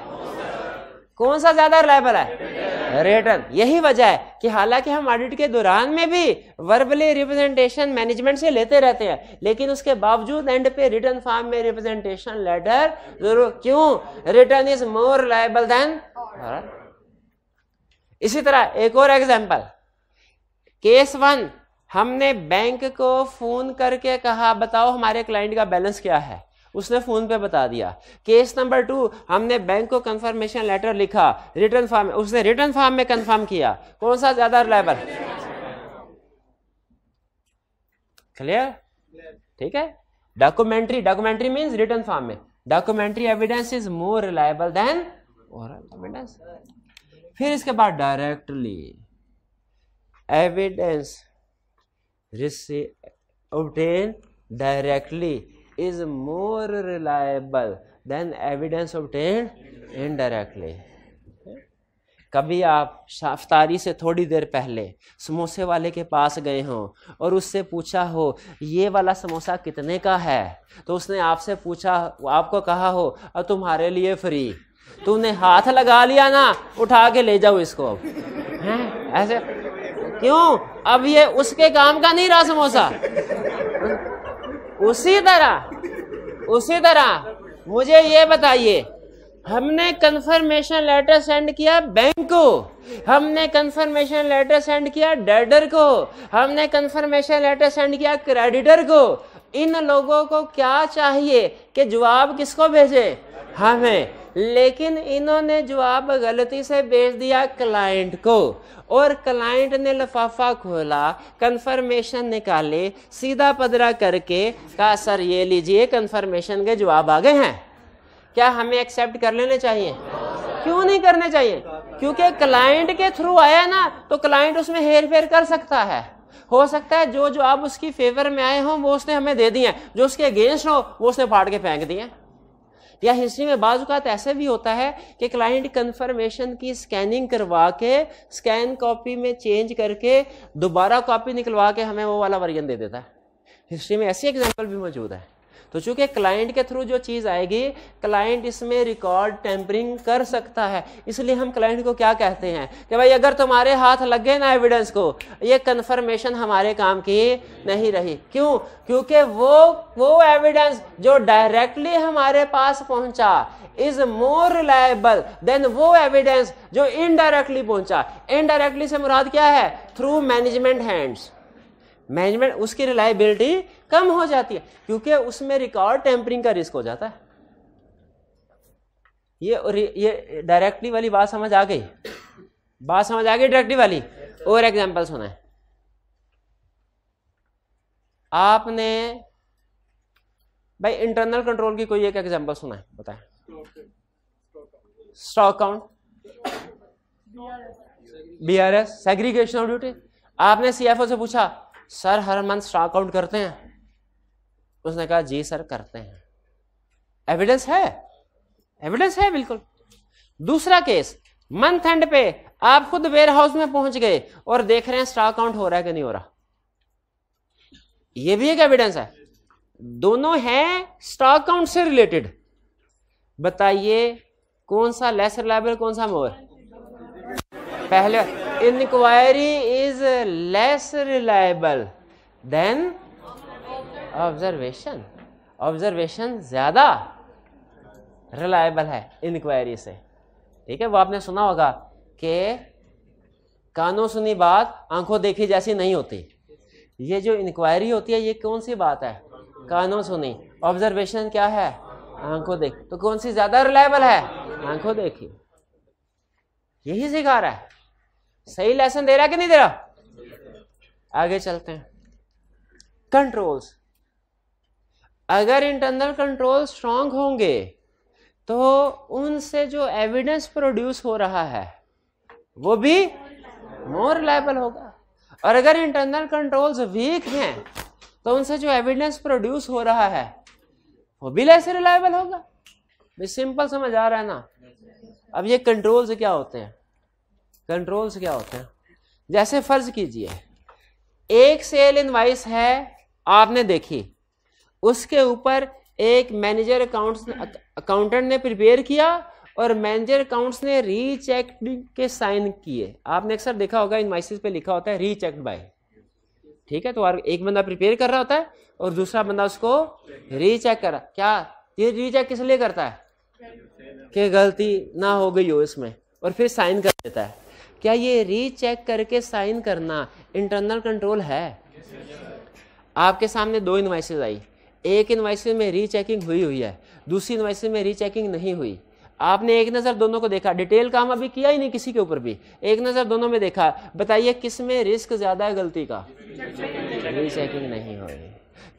A: कौन सा ज़्यादा रिलायबल है? रिटर्न यही वजह है कि हालाँकि हम ऑडिट के दौरान में भी वर्बली रिप्रेजेंटेशन मैनेजमेंट से लेते रहते हैं, लेकिन उसके बावजूद एंड पे रिटर्न फॉर्म में रिप्रेजेंटेशन लेटर ज़रूर क्यों? Written is more reliable than इसी तरह एक और एग्जांपल केस वन हमने बैंक को फ़ोन करके कहा, बताओ हमारे क्लाइंट का बैलेंस क्या है? उसने फ़ोन पे बता दिया. केस नंबर टू हमने बैंक को कंफर्मेशन लेटर लिखा रिटर्न फॉर्म उसने रिटर्न फॉर्म में कंफर्म किया. कौन सा ज़्यादा रिलायबल क्लियर ठीक है? Documentary documentary means written form में. Documentary evidence is more reliable than oral evidence फिर इसके बाद directly evidence obtained directly is more reliable than evidence obtained indirectly. कभी आप शाफ्तारी से थोड़ी देर पहले समोसे वाले के पास गए हों और उससे पूछा हो, ये वाला समोसा कितने का है? तो उसने आपसे पूछा, आपको कहा हो और तुम्हारे लिए फ्री तुमने हाथ लगा लिया ना उठा के ले जाओ इसको अब। हैं? ऐसे? क्यों? अब ये उसके काम का नहीं रहा समोसा। उसी तरह उसी तरह। मुझे ये बताइए हमने कंफर्मेशन लेटर सेंड किया बैंक को। हमने कंफर्मेशन लेटर सेंड किया डेडर को। हमने कंफर्मेशन लेटर सेंड किया क्रेडिटर को। इन लोगों को क्या चाहिए कि जवाब किसको भेजे? हमें। लेकिन इन्होंने जवाब गलती से भेज दिया क्लाइंट को। और क्लाइंट ने लफाफा खोला कंफर्मेशन निकाले, सीधा पदरा करके कहा, सर, ये लीजिए कंफर्मेशन के जवाब आ गए हैं। क्या हमें एक्सेप्ट कर लेने चाहिए? क्यों नहीं करने चाहिए? क्योंकि क्लाइंट के थ्रू आया ना तो क्लाइंट उसमें हेर फेर कर सकता है। हो सकता है जो जवाब उसकी फेवर में आए हों, वो उसने हमें दे दिए जो उसके अगेंस्ट हो, वो उसने फाड़ के फेंक दिए या हिस्ट्री में बाज़ात ऐसे भी होता है कि क्लाइंट कन्फर्मेशन की स्कैनिंग करवा के स्कैन कॉपी में चेंज करके, दोबारा कॉपी निकलवा के हमें वो वाला वर्जन दे देता है। हिस्ट्री में ऐसी एग्ज़ाम्पल भी मौजूद है। तो चूँकि क्लाइंट के थ्रू जो चीज़ आएगी क्लाइंट इसमें रिकॉर्ड टेम्परिंग कर सकता है। इसलिए हम क्लाइंट को क्या कहते हैं? कि भाई, अगर तुम्हारे हाथ लग गए ना एविडेंस को, ये कंफर्मेशन हमारे काम की नहीं रही। क्यों? क्योंकि वो वो एविडेंस जो डायरेक्टली हमारे पास पहुँचा इज़ मोर रिलायबल देन वो एविडेंस जो इनडायरेक्टली पहुँचा। इनडायरेक्टली से मुराद क्या है? थ्रू मैनेजमेंट हैंड्स मैनेजमेंट उसकी रिलायबिलिटी कम हो जाती है, क्योंकि उसमें रिकॉर्ड टेम्परिंग का रिस्क हो जाता है। ये ये डायरेक्टली वाली बात समझ आ गई? बात समझ आ गई डायरेक्टली वाली? और एग्जांपल सुना है। आपने, भाई इंटरनल कंट्रोल की कोई एक एग्जांपल सुना है? बताए। Stock count B R S segregation of duty आपने सीएफओ से पूछा, सर, हर मंथ स्टॉक काउंट करते हैं? उसने कहा, जी सर, करते हैं। एविडेंस है? एविडेंस है, बिल्कुल। दूसरा केस मंथ एंड पे आप खुद वेयर हाउस में पहुँच गए और देख रहे हैं स्टॉक काउंट हो रहा है कि नहीं हो रहा। ये भी एक एविडेंस है। दोनों हैं स्टॉक काउंट से रिलेटेड बताइए, कौन सा लेस रिलायबल कौन सा मोर पहले inquiry is less reliable than observation observation ज़्यादा रिलायबल है इंक्वायरी से। ठीक है? वो आपने सुना होगा कि कानों सुनी बात आँखों देखी जैसी नहीं होती। ये जो इंक्वायरी होती है, ये कौन सी बात है? कानों सुनी। ऑब्जर्वेशन क्या है? आँखों देख। तो कौन सी ज़्यादा रिलायबल है? आँखों देखी। यही सिखा रहा है। सही लेसन दे रहा है कि नहीं दे रहा? आगे चलते हैं। कंट्रोल्स अगर इंटरनल कंट्रोल स्ट्रांग होंगे तो उनसे जो एविडेंस प्रोड्यूस हो रहा है, वो भी मोर रिलायबल होगा। और अगर इंटरनल कंट्रोल्स वीक हैं तो उनसे जो एविडेंस प्रोड्यूस हो रहा है, वो भी लेस रिलायबल होगा। भी सिंपल समझ आ रहा है ना? अब ये कंट्रोल्स क्या होते हैं? कंट्रोल्स क्या होते हैं? जैसे फ़र्ज़ कीजिए, एक सेल इनवाइस है, आपने देखी। उसके ऊपर एक मैनेजर अकाउंट्स अकाउंटेंट ने प्रिपेयर किया और मैनेजर अकाउंट्स ने रीचेक के साइन किए। आपने अक्सर देखा होगा इनवाइसिस पे लिखा होता है रीचेक्ड बाय ठीक है तो एक बंदा प्रिपेयर कर रहा होता है और दूसरा बंदा उसको रीचेक कर रहा क्या? ये रीचेक किस लिए करता है? कि गलती ना हो गई हो इसमें और फिर साइन कर देता है। क्या ये रीचेक करके साइन करना इंटरनल कंट्रोल है? आपके सामने दो इन्वाइसेज आई। एक इन्वाइसेज में रीचेकिंग हुई हुई है, दूसरी इन्वाइसेज में रीचेकिंग नहीं हुई। आपने एक नज़र दोनों को देखा डिटेल काम अभी किया ही नहीं किसी के ऊपर भी। एक नज़र दोनों में देखा, बताइए किसमें रिस्क ज़्यादा है गलती का? रीचेकिंग नहीं हुई।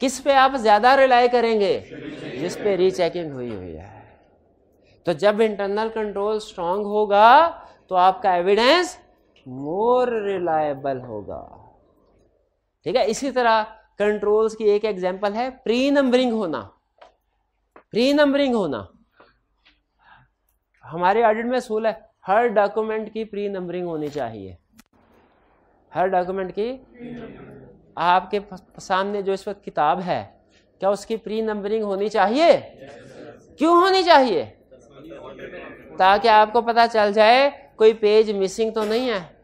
A: किस पे आप ज़्यादा रिलाई करेंगे? जिस पे रीचेकिंग हुई हुई है। तो जब इंटरनल कंट्रोल स्ट्रांग होगा तो आपका एविडेंस मोर रिलायबल होगा। ठीक है? इसी तरह कंट्रोल्स की एक एग्जांपल है प्री नंबरिंग होना। प्री नंबरिंग होना। हमारे ऑडिट में सूल है, हर डॉक्यूमेंट की प्री नंबरिंग होनी चाहिए। हर डॉक्यूमेंट की आपके सामने जो इस वक्त किताब है, क्या उसकी प्री नंबरिंग होनी चाहिए? क्यों होनी चाहिए? ताकि आपको पता चल जाए, कोई पेज मिसिंग तो नहीं है।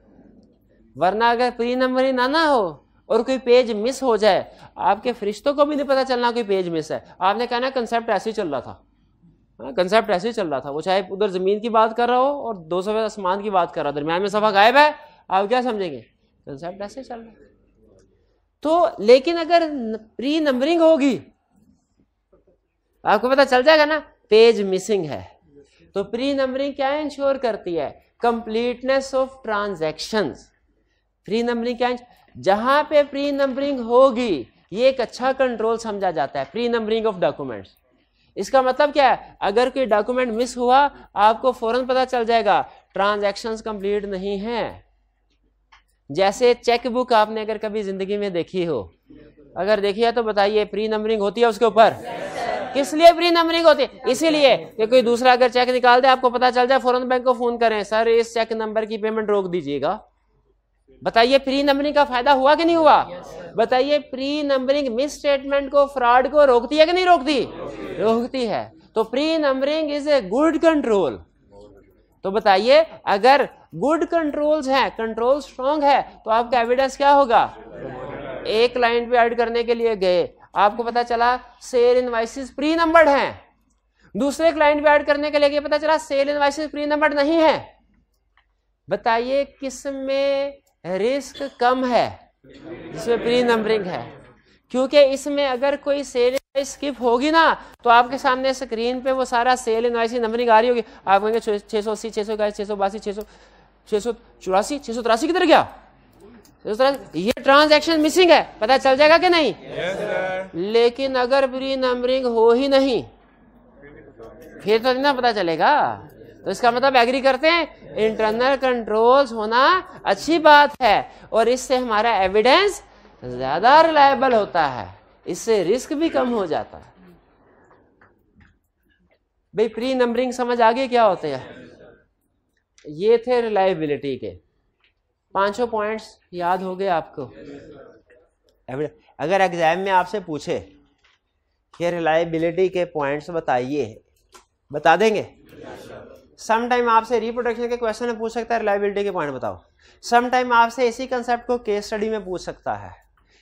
A: वरना अगर प्री नंबरिंग ना ना हो और कोई पेज मिस हो जाए, आपके फरिश्तों को भी नहीं पता चलना कोई पेज मिस है। आपने कहना कंसेप्ट ऐसे ही चल रहा था। कंसेप्ट ऐसे ही चल रहा था। वो चाहे उधर ज़मीन की बात कर रहा हो और दो सौ आसमान की बात कर रहा हो, दरमियान में सफ़ा गायब है, आप क्या समझेंगे? कंसेप्ट ऐसे ही चल रहा है। तो लेकिन अगर प्री नंबरिंग होगी, आपको पता चल जाएगा ना, पेज मिसिंग है। तो प्री नंबरिंग क्या इंश्योर करती है? Completeness of transaction pre numbering क्या जहाँ पे प्री नंबरिंग होगी, ये एक अच्छा कंट्रोल समझा जाता है, प्री नंबरिंग ऑफ़ डॉक्यूमेंट्स। इसका मतलब क्या है? अगर कोई डॉक्यूमेंट मिस हुआ, आपको फ़ौरन पता चल जाएगा, ट्रांजैक्शंस कंप्लीट नहीं है। जैसे चेक बुक आपने अगर कभी ज़िंदगी में देखी हो, अगर देखी है तो बताइए, प्री नंबरिंग होती है उसके ऊपर? किस लिए प्री नंबरिंग होती है? इसीलिए कि कोई दूसरा अगर चेक निकाल दे, आपको पता चल जाए, फ़ौरन बैंक को फ़ोन करें, सर, इस चेक नंबर की पेमेंट रोक दीजिएगा। बताइए प्री नंबरिंग का फ़ायदा हुआ कि नहीं हुआ? बताइए प्री नंबरिंग मिस स्टेटमेंट को फ्रॉड को रोकती है कि नहीं रोकती? रोकती है। तो pre numbering is a good control तो बताइए अगर गुड कंट्रोल्स हैं कंट्रोल स्ट्रॉन्ग है तो आपका एविडेंस क्या होगा? एक लाइन पे ऐड करने के लिए गए। आपको पता चला सेल इनवाइसिस प्री नंबर्ड हैं। दूसरे क्लाइंट पे ऐड करने के लिए पता चला सेल इनवाइसिस प्री नंबर्ड नहीं है। बताइए किसमें रिस्क कम है जिसमें प्री नंबरिंग है। क्योंकि इसमें अगर कोई सेल स्किप होगी ना तो आपके सामने स्क्रीन पे वो सारा सेल इनवाइस नंबरिंग आ रही होगी। आप कहेंगे छह सौ अस्सी छह सौ इक्कीस छह सौ बासी छह सौ छह सौ चौरासी छह सौ तिरासी किधर गया? ये ट्रांजैक्शन मिसिंग है। पता चल जाएगा कि नहीं? Yes, लेकिन अगर प्री नंबरिंग हो ही नहीं फिर तो नहीं ना पता चलेगा। तो इसका मतलब एग्री करते हैं? इंटरनल कंट्रोल्स होना अच्छी बात है और इससे हमारा एविडेंस ज़्यादा रिलायबल होता है। इससे रिस्क भी कम हो जाता है। भाई प्री नंबरिंग समझ आगे क्या होते हैं? ये थे रिलायबिलिटी के। पाँचों पॉइंट्स याद हो गए आपको? अगर एग्ज़ाम में आपसे पूछे कि रिलायबिलिटी के पॉइंट्स बताइए, बता देंगे? सम टाइम आपसे रिप्रोडक्शन के क्वेश्चन में पूछ सकता है रिलायबिलिटी के पॉइंट बताओ। सम टाइम आपसे इसी कंसेप्ट को केस स्टडी में पूछ सकता है।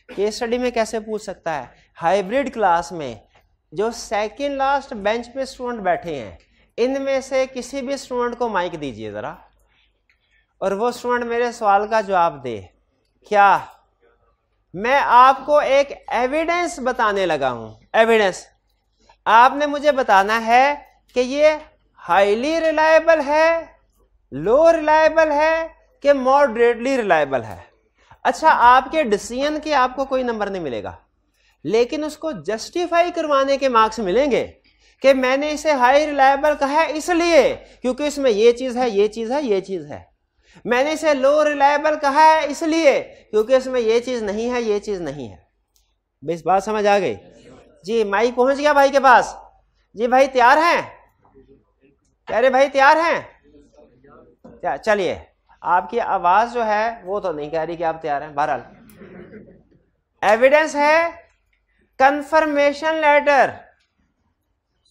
A: केस स्टडी में कैसे पूछ सकता है? हाइब्रिड क्लास में जो सेकंड लास्ट बेंच पे स्टूडेंट बैठे हैं, इनमें से किसी भी स्टूडेंट को माइक दीजिए ज़रा। और वो स्टूडेंट मेरे सवाल का जवाब दे। क्या मैं आपको एक एविडेंस बताने लगा हूँ? एविडेंस आपने मुझे बताना है कि ये हाईली रिलायबल है, लो रिलायबल है कि मॉडरेटली रिलायबल है? अच्छा आपके डिसीज़न के आपको कोई नंबर नहीं मिलेगा, लेकिन उसको जस्टिफाई करवाने के मार्क्स मिलेंगे कि मैंने इसे हाई रिलायबल कहा है इसलिए क्योंकि इसमें ये चीज़ है, ये चीज़ है, ये चीज़ है। मैंने इसे लो रिलायबल कहा है इसलिए क्योंकि इसमें ये चीज़ नहीं है, ये चीज़ नहीं है। बस बात समझ आ गई? जी माई पहुँच गया भाई के पास? जी भाई, तैयार हैं? रहे भाई तैयार हैं? चलिए, आपकी आवाज़ जो है, वो तो नहीं कह रही कि आप तैयार हैं, बहरहाल। एविडेंस है कंफर्मेशन लेटर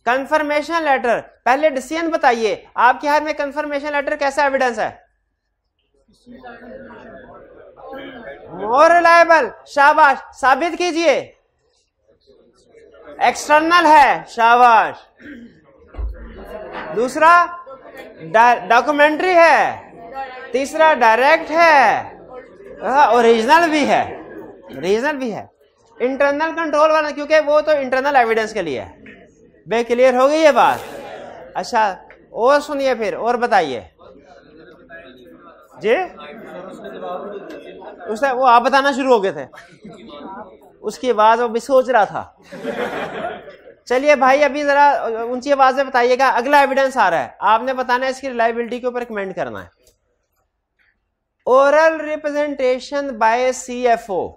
A: कंफर्मेशन लेटर पहले डिसीज़न बताइए, आपके हाथ में कंफर्मेशन लेटर कैसा एविडेंस है? मोर रिलायबल शाबाश। साबित कीजिए। एक्सटर्नल है। शाबाश। दूसरा डॉक्यूमेंट्री है। तीसरा डायरेक्ट है। ओरिजिनल भी है। रीजनल भी है। इंटरनल कंट्रोल वाला, क्योंकि वो तो इंटरनल एविडेंस के लिए है। बे क्लियर हो गई ये बात? अच्छा और सुनिए फिर, और बताइए। जी? उसने, वो आप बताना शुरू हो गए थे। उसकी आवाज़ वो भी सोच रहा था। चलिए भाई, अभी जरा ऊँची आवाज़ में बताइएगा। अगला एविडेंस आ रहा है। आपने बताना है इसकी रिलायबिलिटी के ऊपर कमेंट करना है। ओरल रिप्रेजेंटेशन बाय सीएफओ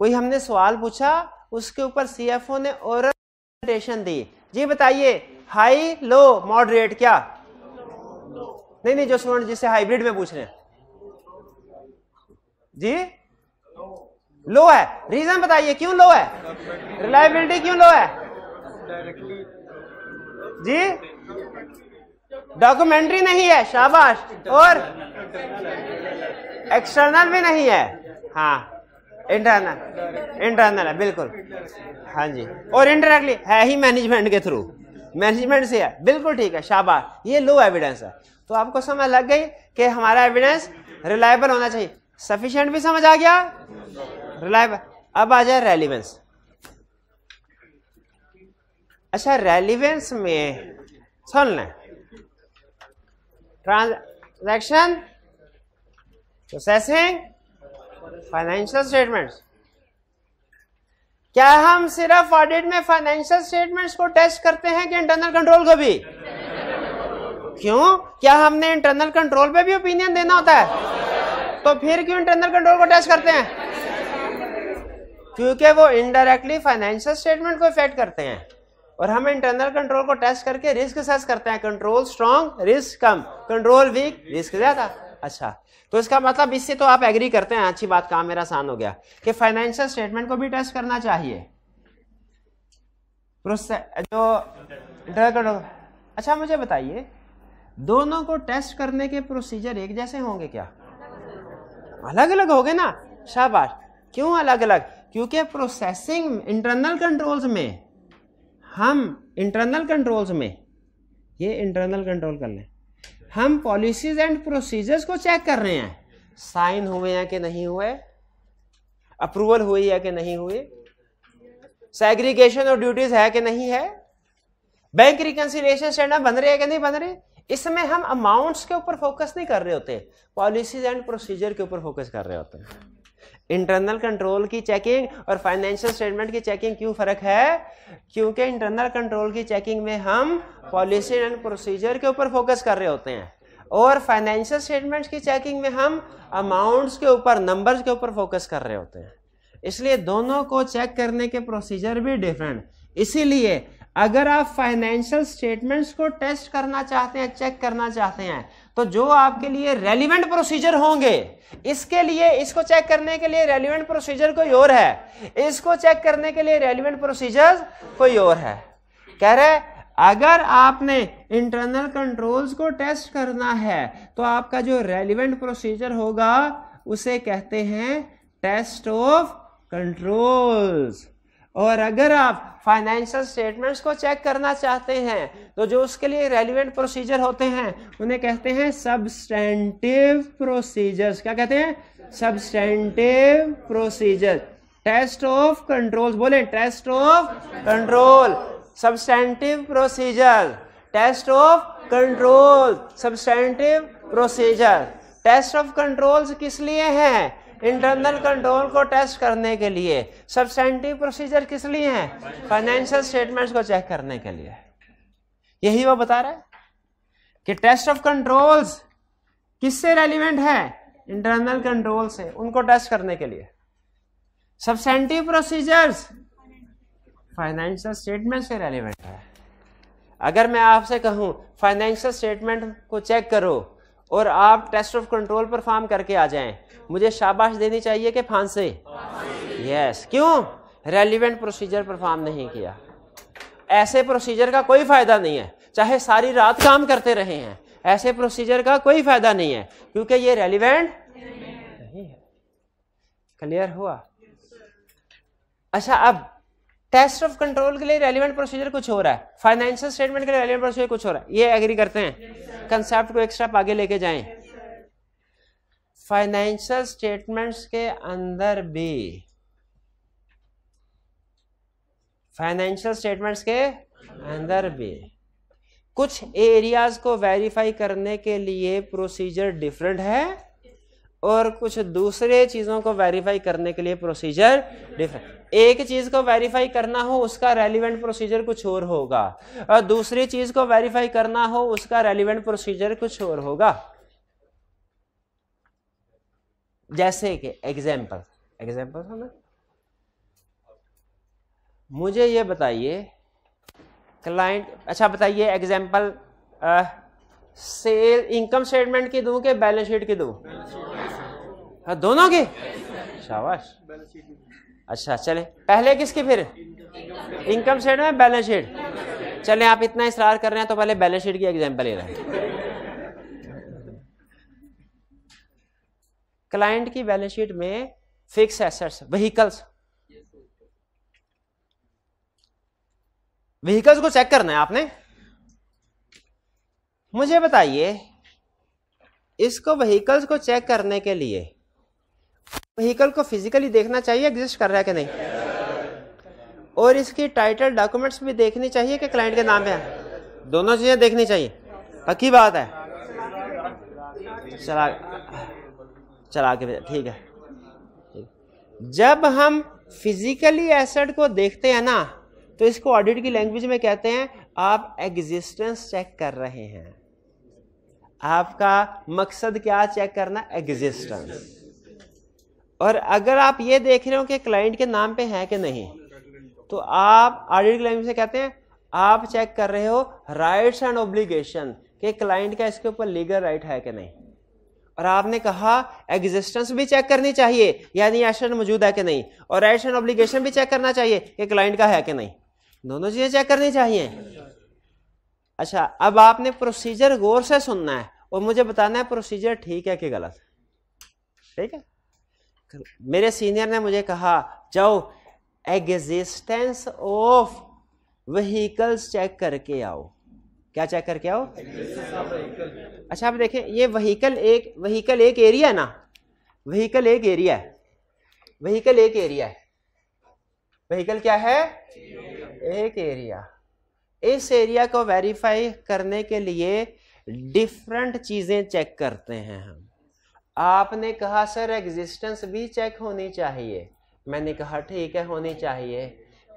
A: कोई हमने सवाल पूछा? उसके ऊपर सीएफओ ने ओरल रिप्रेजेंटेशन दी। जी बताइए हाई लो मॉडरेट क्या? नहीं नहीं, जो स्टूडेंट जिससे हाइब्रिड में पूछ रहे हैं। जी? लो है। रीजन बताइए, क्यों लो है? रिलायबिलिटी क्यों लो है? जी? डॉक्यूमेंट्री नहीं है, शाबाश। और एक्सटर्नल भी नहीं है? हाँ इंटरनल इंटरनल है, बिल्कुल। हाँ जी। और इंटरनेटली है ही मैनेजमेंट के थ्रू मैनेजमेंट से है, बिल्कुल ठीक है, शाबाश। ये लो एविडेंस है। तो आपको समझ लग गई कि हमारा एविडेंस रिलायबल होना चाहिए। सफिशिएंट भी समझ आ गया? रिलायबल अब आ जाए रेलिवेंस अच्छा रेलिवेंस में सुन लें। ट्रांजैक्शन प्रोसेसिंग फाइनेंशियल स्टेटमेंट्स क्या हम सिर्फ़ ऑडिट में फाइनेंशियल स्टेटमेंट्स को टेस्ट करते हैं कि इंटरनल कंट्रोल को भी? क्यों? क्या हमने इंटरनल कंट्रोल पे भी ओपिनियन देना होता है? तो फिर क्यों इंटरनल कंट्रोल को टेस्ट करते हैं? क्योंकि वो इनडायरेक्टली फाइनेंशियल स्टेटमेंट को इफ़ेक्ट करते हैं। और हम इंटरनल कंट्रोल को टेस्ट करके रिस्क असेस करते हैं। कंट्रोल स्ट्रॉन्ग रिस्क कम। कंट्रोल वीक रिस्क ज़्यादा। अच्छा तो इसका मतलब इससे तो आप एग्री करते हैं। अच्छी बात, काम मेरा आसान हो गया। कि फाइनेंशियल स्टेटमेंट को भी टेस्ट करना चाहिए। जो इंटरनल कंट्रोल अच्छा मुझे बताइए, दोनों को टेस्ट करने के प्रोसीजर एक जैसे होंगे क्या? अलग अलग होंगे ना? शाबाश। क्यों अलग अलग क्योंकि प्रोसेसिंग इंटरनल कंट्रोल्स में हम इंटरनल कंट्रोल्स में, ये इंटरनल कंट्रोल कर लें। हम पॉलिसीज़ एंड प्रोसीजर्स को चेक कर रहे हैं। साइन हुए हैं कि नहीं हुए? अप्रूवल हुई है कि नहीं हुई? सेग्रीगेशन और ड्यूटीज़ है कि नहीं है? बैंक रिकन्सिलेशन स्टैंडर्ड बन रहे हैं कि नहीं बन रहे? इसमें हम अमाउंट्स के ऊपर फोकस नहीं कर रहे होते। पॉलिसीज़ एंड प्रोसीजर के ऊपर फोकस कर रहे होते हैं। इंटरनल कंट्रोल की चेकिंग और फाइनेंशियल स्टेटमेंट की चेकिंग क्यों फ़र्क है? क्योंकि इंटरनल कंट्रोल की चेकिंग में हम पॉलिसी एंड प्रोसीजर के ऊपर फोकस कर रहे होते हैं। और फाइनेंशियल स्टेटमेंट्स की चेकिंग में हम अमाउंट्स के ऊपर नंबर्स के ऊपर फोकस कर रहे होते हैं। इसलिए दोनों को चेक करने के प्रोसीजर भी डिफरेंट इसीलिए अगर आप फाइनेंशियल स्टेटमेंट्स को टेस्ट करना चाहते हैं चेक करना चाहते हैं तो जो आपके लिए रेलिवेंट प्रोसीजर होंगे, इसके लिए, इसको चेक करने के लिए रेलिवेंट प्रोसीजर कोई और है? इसको चेक करने के लिए रेलिवेंट प्रोसीजर कोई और है? कह रहे अगर आपने इंटरनल कंट्रोल्स को टेस्ट करना है तो आपका जो रेलिवेंट प्रोसीजर होगा, उसे कहते हैं टेस्ट ऑफ़ कंट्रोल्स और अगर आप फाइनेंशियल स्टेटमेंट्स को चेक करना चाहते हैं तो जो उसके लिए रेलिवेंट प्रोसीजर होते हैं, उन्हें कहते हैं सबस्टेंटिव प्रोसीजर्स क्या कहते हैं? Substantive procedure test of control बोले test of control substantive procedure test of control substantive procedure test of controls किस लिए हैं? इंटरनल कंट्रोल को टेस्ट करने के लिए। सब्सटेंटिव प्रोसीजर किस लिए है? फाइनेंशियल स्टेटमेंट्स को चेक करने के लिए। यही वो बता रहा है कि टेस्ट ऑफ़ कंट्रोल्स किससे रेलिवेंट है? इंटरनल कंट्रोल से, उनको टेस्ट करने के लिए। सब्सटेंटिव प्रोसीजर्स फाइनेंशियल स्टेटमेंट से रेलिवेंट है। अगर मैं आपसे कहूँ फाइनेंशियल स्टेटमेंट को चेक करो और आप टेस्ट ऑफ़ कंट्रोल परफॉर्म करके आ जाएँ। मुझे शाबाश देनी चाहिए कि फांसे यस क्यों? रेलिवेंट प्रोसीजर परफॉर्म नहीं किया। ऐसे प्रोसीजर का कोई फ़ायदा नहीं है। चाहे सारी रात काम करते रहे हैं, ऐसे प्रोसीजर का कोई फ़ायदा नहीं है, क्योंकि ये रेलिवेंट नहीं है। क्लियर हुआ? अच्छा अब टेस्ट ऑफ़ कंट्रोल के लिए रेलिवेंट प्रोसीजर कुछ हो रहा है। फाइनेंशियल स्टेटमेंट के लिए रेलिवेंट प्रोसीजर कुछ हो रहा है। ये एग्री करते हैं। कंसेप्ट को एक स्टेप आगे लेके जाएँ। फाइनेंशियल स्टेटमेंट्स के अंदर भी। फाइनेंशियल स्टेटमेंट्स के अंदर भी। कुछ एरियाज़ को वेरीफाई करने के लिए प्रोसीजर डिफरेंट है। और कुछ दूसरे चीज़ों को वेरीफाई करने के लिए प्रोसीजर डिफरेंट एक चीज़ को वेरीफाई करना हो, उसका रेलिवेंट प्रोसीजर कुछ और होगा। और दूसरी चीज़ को वेरीफाई करना हो, उसका रेलिवेंट प्रोसीजर कुछ और होगा। जैसे कि एग्ज़ाम्पल एग्ज़ाम्पल समझ मुझे ये बताइए क्लाइंट अच्छा बताइए एग्ज़ाम्पल सेल इनकम स्टेटमेंट की दूँ कि बैलेंस शीट की दूँ? हाँ दोनों की? शाबाश। अच्छा चले। पहले किसकी फिर? इनकम स्टेटमेंट बैलेंस शीट चले, आप इतना इसरार कर रहे हैं तो पहले बैलेंस शीट की एग्ज़ाम्पल ले रहे हैं क्लाइंट की बैलेंस शीट में फिक्स एसेट्स व्हीकल्स व्हीकल्स को चेक करना है आपने? मुझे बताइए, इसको व्हीकल्स को चेक करने के लिए व्हीकल को फिजिकली देखना चाहिए एग्जिस्ट कर रहा है कि नहीं? और इसकी टाइटल डॉक्यूमेंट्स भी देखनी चाहिए कि क्लाइंट के नाम पे है? दोनों चीज़ें देखनी चाहिए। पक्की बात है? चला चला के ठीक है। जब हम फिजिकली एसेट को देखते हैं ना तो इसको ऑडिट की लैंग्वेज में कहते हैं, आप एग्जिस्टेंस चेक कर रहे हैं। आपका मकसद क्या चेक करना? एग्जिस्टेंस और अगर आप ये देख रहे हो कि क्लाइंट के नाम पे है कि नहीं तो आप ऑडिट की लैंग्वेज से कहते हैं आप चेक कर रहे हो राइट्स एंड ऑब्लिगेशन कि क्लाइंट का इसके ऊपर लीगल राइट है कि नहीं। और आपने कहा एग्जिस्टेंस भी चेक करनी चाहिए यानी एशन मौजूद है कि नहीं। और राइट्स एंड ऑब्लिगेशन भी चेक करना चाहिए कि क्लाइंट का है कि नहीं। दोनों चीज़ें चेक करनी चाहिए। अच्छा अब आपने प्रोसीजर गौर से सुनना है और मुझे बताना है प्रोसीजर ठीक है कि गलत ठीक है? मेरे सीनियर ने मुझे कहा, जाओ एग्जिस्टेंस ऑफ़ वहीकल्स चेक करके आओ। क्या चेक करके आओ? अच्छा आप देखें, ये वहीकल एक वहीकल एक एरिया है ना? वहीकल एक एरिया है। वहीकल एक एरिया है। वहीकल क्या है? एक एरिया इस एरिया को वेरीफाई करने के लिए डिफरेंट चीज़ें चेक करते हैं हम। आपने कहा, सर एग्जिस्टेंस भी चेक होनी चाहिए। मैंने कहा, ठीक है, होनी चाहिए।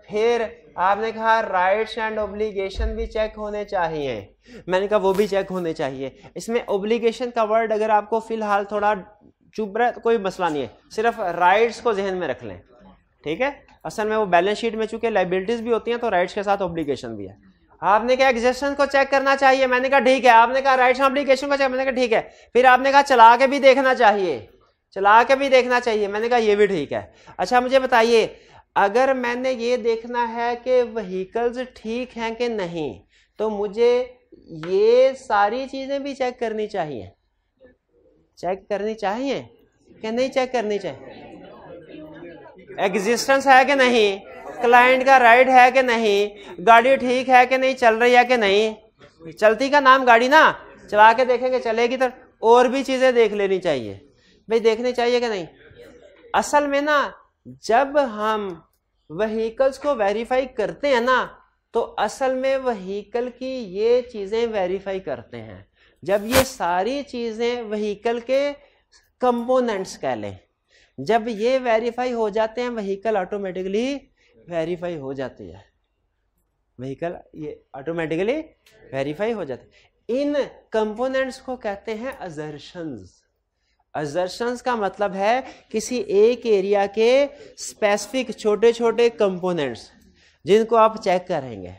A: फिर आपने कहा राइट्स एंड ओब्लिगेशन भी चेक होने चाहिए। मैंने कहा, वो भी चेक होने चाहिए। इसमें ओब्लिगेशन का वर्ड अगर आपको फ़िलहाल थोड़ा चुप रहे तो कोई मसला नहीं है। सिर्फ़ राइट्स को जहन में रख लें। ठीक है? असल में वो बैलेंस शीट में चूँकि लाइबिलिटीज भी होती हैं तो राइट्स के साथ ऑब्लिगेशन भी है। आपने कहा एग्जिस्टेंस को चेक करना चाहिए। मैंने कहा ठीक है। आपने कहा राइट ऑब्लिगेशन को चेक मैंने कहा ठीक है। फिर आपने कहा चला के भी देखना चाहिए। चला के भी देखना चाहिए। मैंने कहा ये भी ठीक है। अच्छा मुझे बताइए, अगर मैंने ये देखना है कि वहीकल्स ठीक हैं कि नहीं तो मुझे ये सारी चीज़ें भी चेक करनी चाहिए। चेक करनी चाहिए कि नहीं चेक करनी चाहिए? एग्जिस्टेंस है कि नहीं? क्लाइंट का राइट है कि नहीं? गाड़ी ठीक है कि नहीं? चल रही है कि नहीं? चलती का नाम गाड़ी ना? चला के देखेंगे, चलेगी तो और भी चीज़ें देख लेनी चाहिए। भाई, देखनी चाहिए कि नहीं? असल में ना, जब हम वहीकल्स को वेरीफाई करते हैं ना तो असल में वहीकल की ये चीज़ें वेरीफाई करते हैं। जब ये सारी चीज़ें वहीकल के कंपोनेंट्स कह लें, जब ये वेरीफाई हो जाते हैं वहीकल ऑटोमेटिकली वेरीफाई हो जाती है। वहीकल ये ऑटोमेटिकली वेरीफाई हो जाते इन कंपोनेंट्स को कहते हैं अजर्शंस अजर्शंस का मतलब है किसी एक एरिया के स्पेसिफिक छोटे छोटे कंपोनेंट्स जिनको आप चेक करेंगे।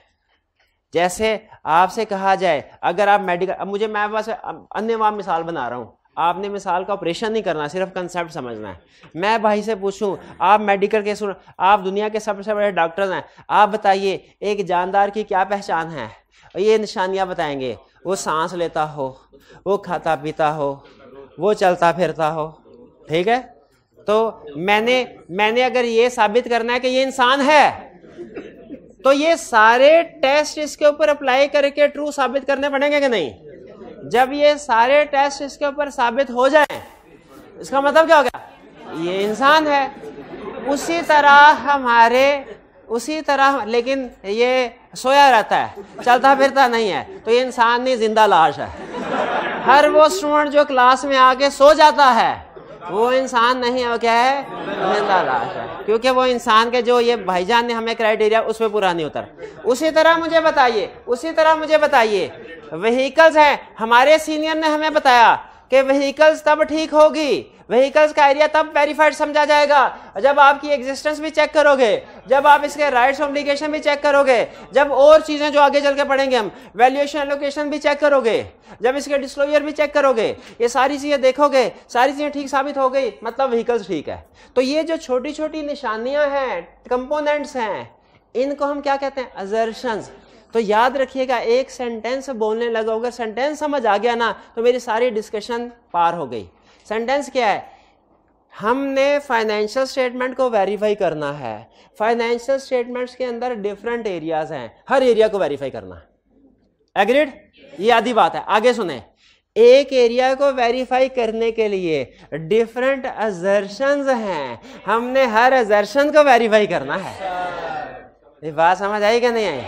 A: जैसे आपसे कहा जाए, अगर आप मेडिकल अब मुझे, मैं बस अन्य मिसाल बना रहा हूँ। आपने मिसाल का ऑपरेशन नहीं करना, सिर्फ़ कंसेप्ट समझना है। मैं भाई से पूछूँ, आप मेडिकल के सुन, आप दुनिया के सबसे बड़े डॉक्टर हैं। आप बताइए, एक जानदार की क्या पहचान है? ये निशानियाँ बताएँगे। वो सांस लेता हो, वो खाता पीता हो, वो चलता फिरता हो। ठीक है? तो मैंने मैंने अगर ये साबित करना है कि ये इंसान है तो ये सारे टेस्ट इसके ऊपर अप्लाई करके ट्रू साबित करने पड़ेंगे कि नहीं? जब ये सारे टेस्ट इसके ऊपर साबित हो जाए, इसका मतलब क्या हो गया? ये इंसान है। उसी तरह हमारे, उसी तरह, लेकिन ये सोया रहता है, चलता फिरता नहीं है तो ये इंसान नहीं, ज़िंदा लाश है। हर वो स्टूडेंट जो क्लास में आके सो जाता है वो इंसान नहीं है, वो क्या है? ज़िंदा लाश है। क्योंकि वो इंसान के जो ये भाईजान ने हमें क्राइटेरिया उस पर पूरा नहीं उतर। उसी तरह मुझे बताइए, उसी तरह मुझे बताइए व्हीकल्स हैं। हमारे सीनियर ने हमें बताया कि व्हीकल्स तब ठीक होगी व्हीकल्स का एरिया तब वेरीफाइड समझा जाएगा, जब आपकी एग्जिस्टेंस भी चेक करोगे, जब आप इसके राइट्स ऑब्लिगेशन भी चेक करोगे, जब और चीज़ें जो आगे चल के पढ़ेंगे हम वैल्यूएशन एलोकेशन भी चेक करोगे, जब इसके डिस्क्लोजर भी चेक करोगे, ये सारी चीज़ें देखोगे, सारी चीज़ें ठीक साबित हो गई मतलब व्हीकल्स ठीक है। तो ये जो छोटी छोटी निशानियाँ हैं कंपोनेंट्स हैं, इनको हम क्या कहते हैं? अजर्शंस तो याद रखिएगा, एक सेंटेंस बोलने लगा अगर सेंटेंस समझ आ गया ना तो मेरी सारी डिस्कशन पार हो गई। सेंटेंस क्या है? हमने फाइनेंशियल स्टेटमेंट को वेरीफाई करना है। फाइनेंशियल स्टेटमेंट्स के अंदर डिफरेंट एरियाज़ हैं। हर एरिया को वेरीफाई करना एग्रीड ये आधी बात है। आगे सुने। एक एरिया को वेरीफाई करने के लिए डिफरेंट अजर्शन हैं। हमने हर अजर्शन को वेरीफाई करना है। ये बात समझ आई क्या नहीं आई?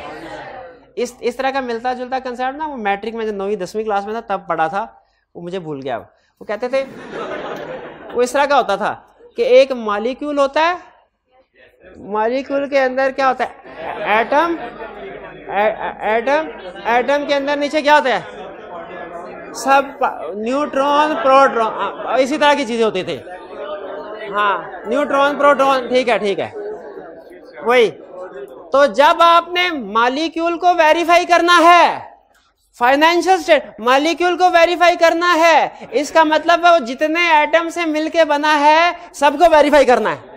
A: इस इस तरह का मिलता जुलता कंसेप्ट ना, वो मैट्रिक में जब नौवीं, दसवीं क्लास में था, तब पढ़ा था। वो मुझे भूल गया वो कहते थे, वो इस तरह का होता था कि एक मालिक्यूल होता है मालिक्यूल के अंदर क्या होता है? एटम एटम एटम के अंदर नीचे क्या होता है? सब न्यूट्रॉन प्रोटॉन इसी तरह की चीज़ें होती थी। हाँ न्यूट्रॉन प्रोटॉन ठीक है ठीक है। वही तो जब आपने मालिक्यूल को वेरीफाई करना है फाइनेंशियल स्टेट मालिक्यूल को वेरीफाई करना है। इसका मतलब है वो जितने एटम से मिलके बना है, सबको वेरीफाई करना है।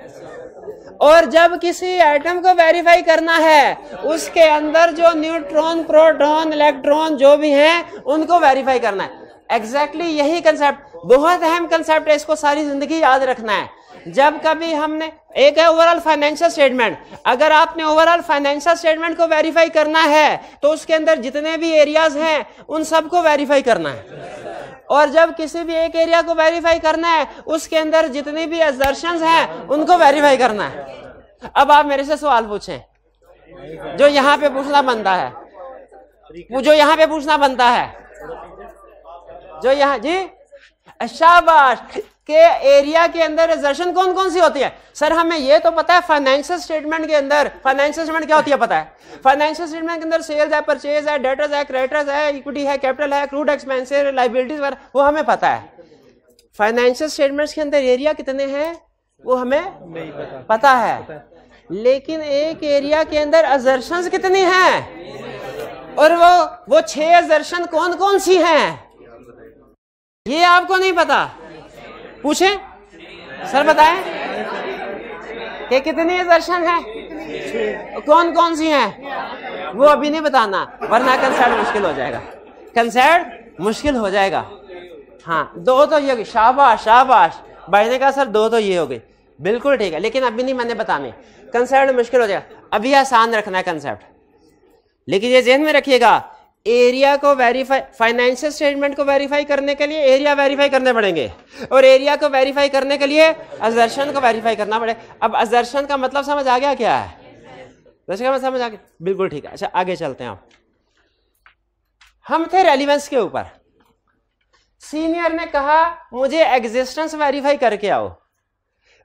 A: और जब किसी एटम को वेरीफाई करना है, उसके अंदर जो न्यूट्रॉन प्रोटॉन इलेक्ट्रॉन जो भी हैं, उनको वेरीफाई करना है। एग्जैक्टली exactly यही कंसेप्ट बहुत अहम कंसेप्ट है, इसको सारी ज़िंदगी याद रखना है। जब कभी हमने, एक है ओवरऑल फाइनेंशियल स्टेटमेंट अगर आपने ओवरऑल फाइनेंशियल स्टेटमेंट को वेरीफाई करना है तो उसके अंदर जितने भी एरियाज़ हैं, उन सबको वेरीफाई करना है। और जब किसी भी एक एरिया को वेरीफाई करना है, उसके अंदर जितने भी एजर्शन हैं, उनको वेरीफाई करना है। अब आप मेरे से सवाल पूछें। जो यहाँ पे पूछना बनता है, जो यहाँ पे पूछना बनता है। जो यहाँ, जी? शाबाश! के एरिया के अंदर एजर्शन कौन कौन सी होती है? सर हमें ये तो पता है फाइनेंशियल स्टेटमेंट के अंदर फाइनेंशियल स्टेटमेंट क्या होती है पता है? फाइनेंशियल स्टेटमेंट के अंदर सेल्स है परचेज है डेटर्स है क्रेडिटर्स है इक्विटी है कैपिटल है क्रूड एक्सपेंसिव लाइबिलिटीज वो हमें पता है। फाइनेंशियल स्टेटमेंट्स के अंदर एरिया कितने हैं? वो हमें नहीं पता पता है। लेकिन एक एरिया के अंदर अजर्शन कितनी हैं? और वो वो छह अजर्शन कौन कौन सी हैं? ये आपको नहीं पता। पूछे? सर बताए? कि कितनी दर्शन है? कौन कौन सी हैं? वो अभी नहीं बताना, वरना कंसर्ट मुश्किल हो जाएगा। कंसर्ट मुश्किल हो जाएगा। हाँ दो तो ये शाबाश शाबाश। भाई ने कहा, सर, दो तो ये हो गई। बिल्कुल ठीक है, लेकिन अभी नहीं मैंने बताने। कंसेप्ट मुश्किल हो जाएगा। अभी आसान रखना है कंसेप्ट लेकिन ये जेहन में रखिएगा एरिया को वेरीफाई फाइनेंशियल स्टेटमेंट को वेरीफाई करने के लिए एरिया वेरीफाई करने पड़ेंगे। और एरिया को वेरीफाई करने के लिए अजर्शन को वेरीफाई करना पड़ेगा अब अजर्शन का मतलब समझ आ गया क्या? है का समझ आ गया। बिल्कुल ठीक है। अच्छा आगे चलते हैं आप हम थे रेलिवेंस के ऊपर। सीनियर ने कहा, मुझे एग्जिस्टेंस वेरीफाई करके आओ।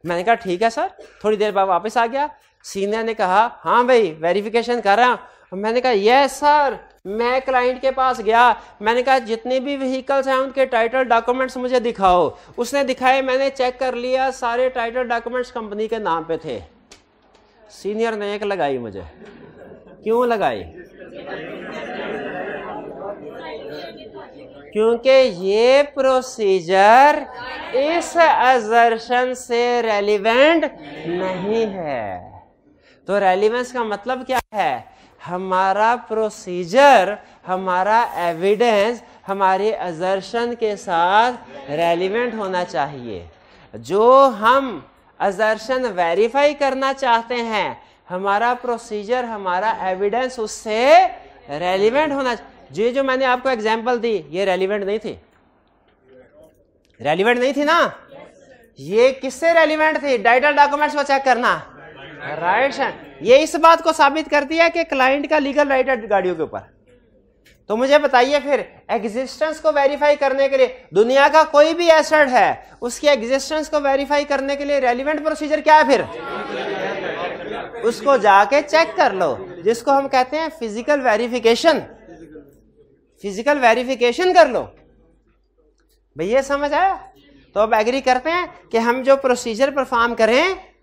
A: मैंने कहा, ठीक है सर। थोड़ी देर बाद वापस आ गया। सीनियर ने कहा हाँ भाई वेरिफिकेशन कर रहा हूँ। मैंने कहा यस सर मैं क्लाइंट के पास गया, मैंने कहा, जितने भी व्हीकल्स हैं, उनके टाइटल डॉक्यूमेंट्स मुझे दिखाओ। उसने दिखाए, मैंने चेक कर लिया, सारे टाइटल डॉक्यूमेंट्स कंपनी के नाम पे थे। सीनियर ने एक लगाई मुझे। क्यों लगाई? क्योंकि ये प्रोसीजर इस अजर्शन से रेलिवेंट नहीं है। तो रेलिवेंस का मतलब क्या है? हमारा प्रोसीजर हमारा एविडेंस हमारे अजर्शन के साथ रेलिवेंट होना चाहिए। जो हम अजर्शन वेरीफाई करना चाहते हैं हमारा प्रोसीजर हमारा एविडेंस उससे रेलिवेंट होना जो जो मैंने आपको एग्जांपल दी ये रेलिवेंट नहीं थी। रेलिवेंट नहीं थी ना? ये किससे रेलिवेंट थी? डाइटल डॉक्यूमेंट्स को चेक करना। राइट ये इस बात को साबित करती है कि क्लाइंट का लीगल राइट है गाड़ियों के ऊपर। तो मुझे बताइए फिर एग्जिस्टेंस को वेरीफाई करने के लिए, दुनिया का कोई भी एसेट है, उसकी एग्जिस्टेंस को वेरीफाई करने के लिए रेलिवेंट प्रोसीजर क्या है फिर? उसको जाके चेक कर लो, जिसको हम कहते हैं फ़िज़िकल वेरिफिकेशन फ़िज़िकल वेरिफिकेशन कर लो। भैया, समझ आया? तो अब एग्री करते हैं कि हम जो प्रोसीजर परफॉर्म करें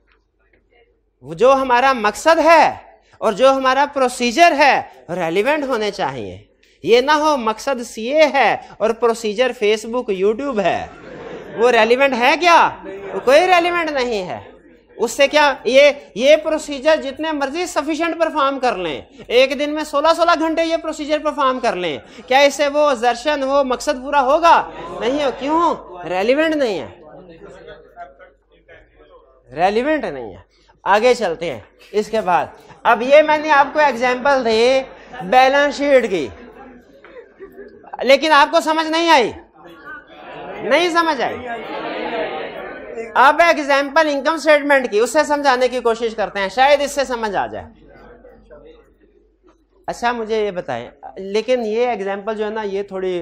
A: जो हमारा मकसद है और जो हमारा प्रोसीजर है रेलिवेंट होने चाहिए। ये ना हो मकसद सीए है और प्रोसीजर फेसबुक यूट्यूब है। वो रेलिवेंट है क्या? वो कोई रेलिवेंट नहीं है। उससे क्या ये ये प्रोसीजर जितने मर्ज़ी सफिशिएंट परफॉर्म कर लें। एक दिन में 16-16 घंटे ये प्रोसीजर परफॉर्म कर लें। क्या इससे वो दर्शन वो मकसद पूरा होगा? नहीं हो। क्यों? रेलिवेंट नहीं है। रेलिवेंट नहीं है। आगे चलते हैं। इसके बाद। अब ये मैंने आपको एग्ज़ाम्पल दी बैलेंस शीट की। लेकिन आपको समझ नहीं आई? नहीं समझ आई? अब एग्ज़ाम्पल इनकम स्टेटमेंट की, उससे समझाने की कोशिश करते हैं। शायद इससे समझ आ जाए। अच्छा मुझे ये बताएँ। लेकिन ये एग्ज़ाम्पल जो है ना, ये थोड़ी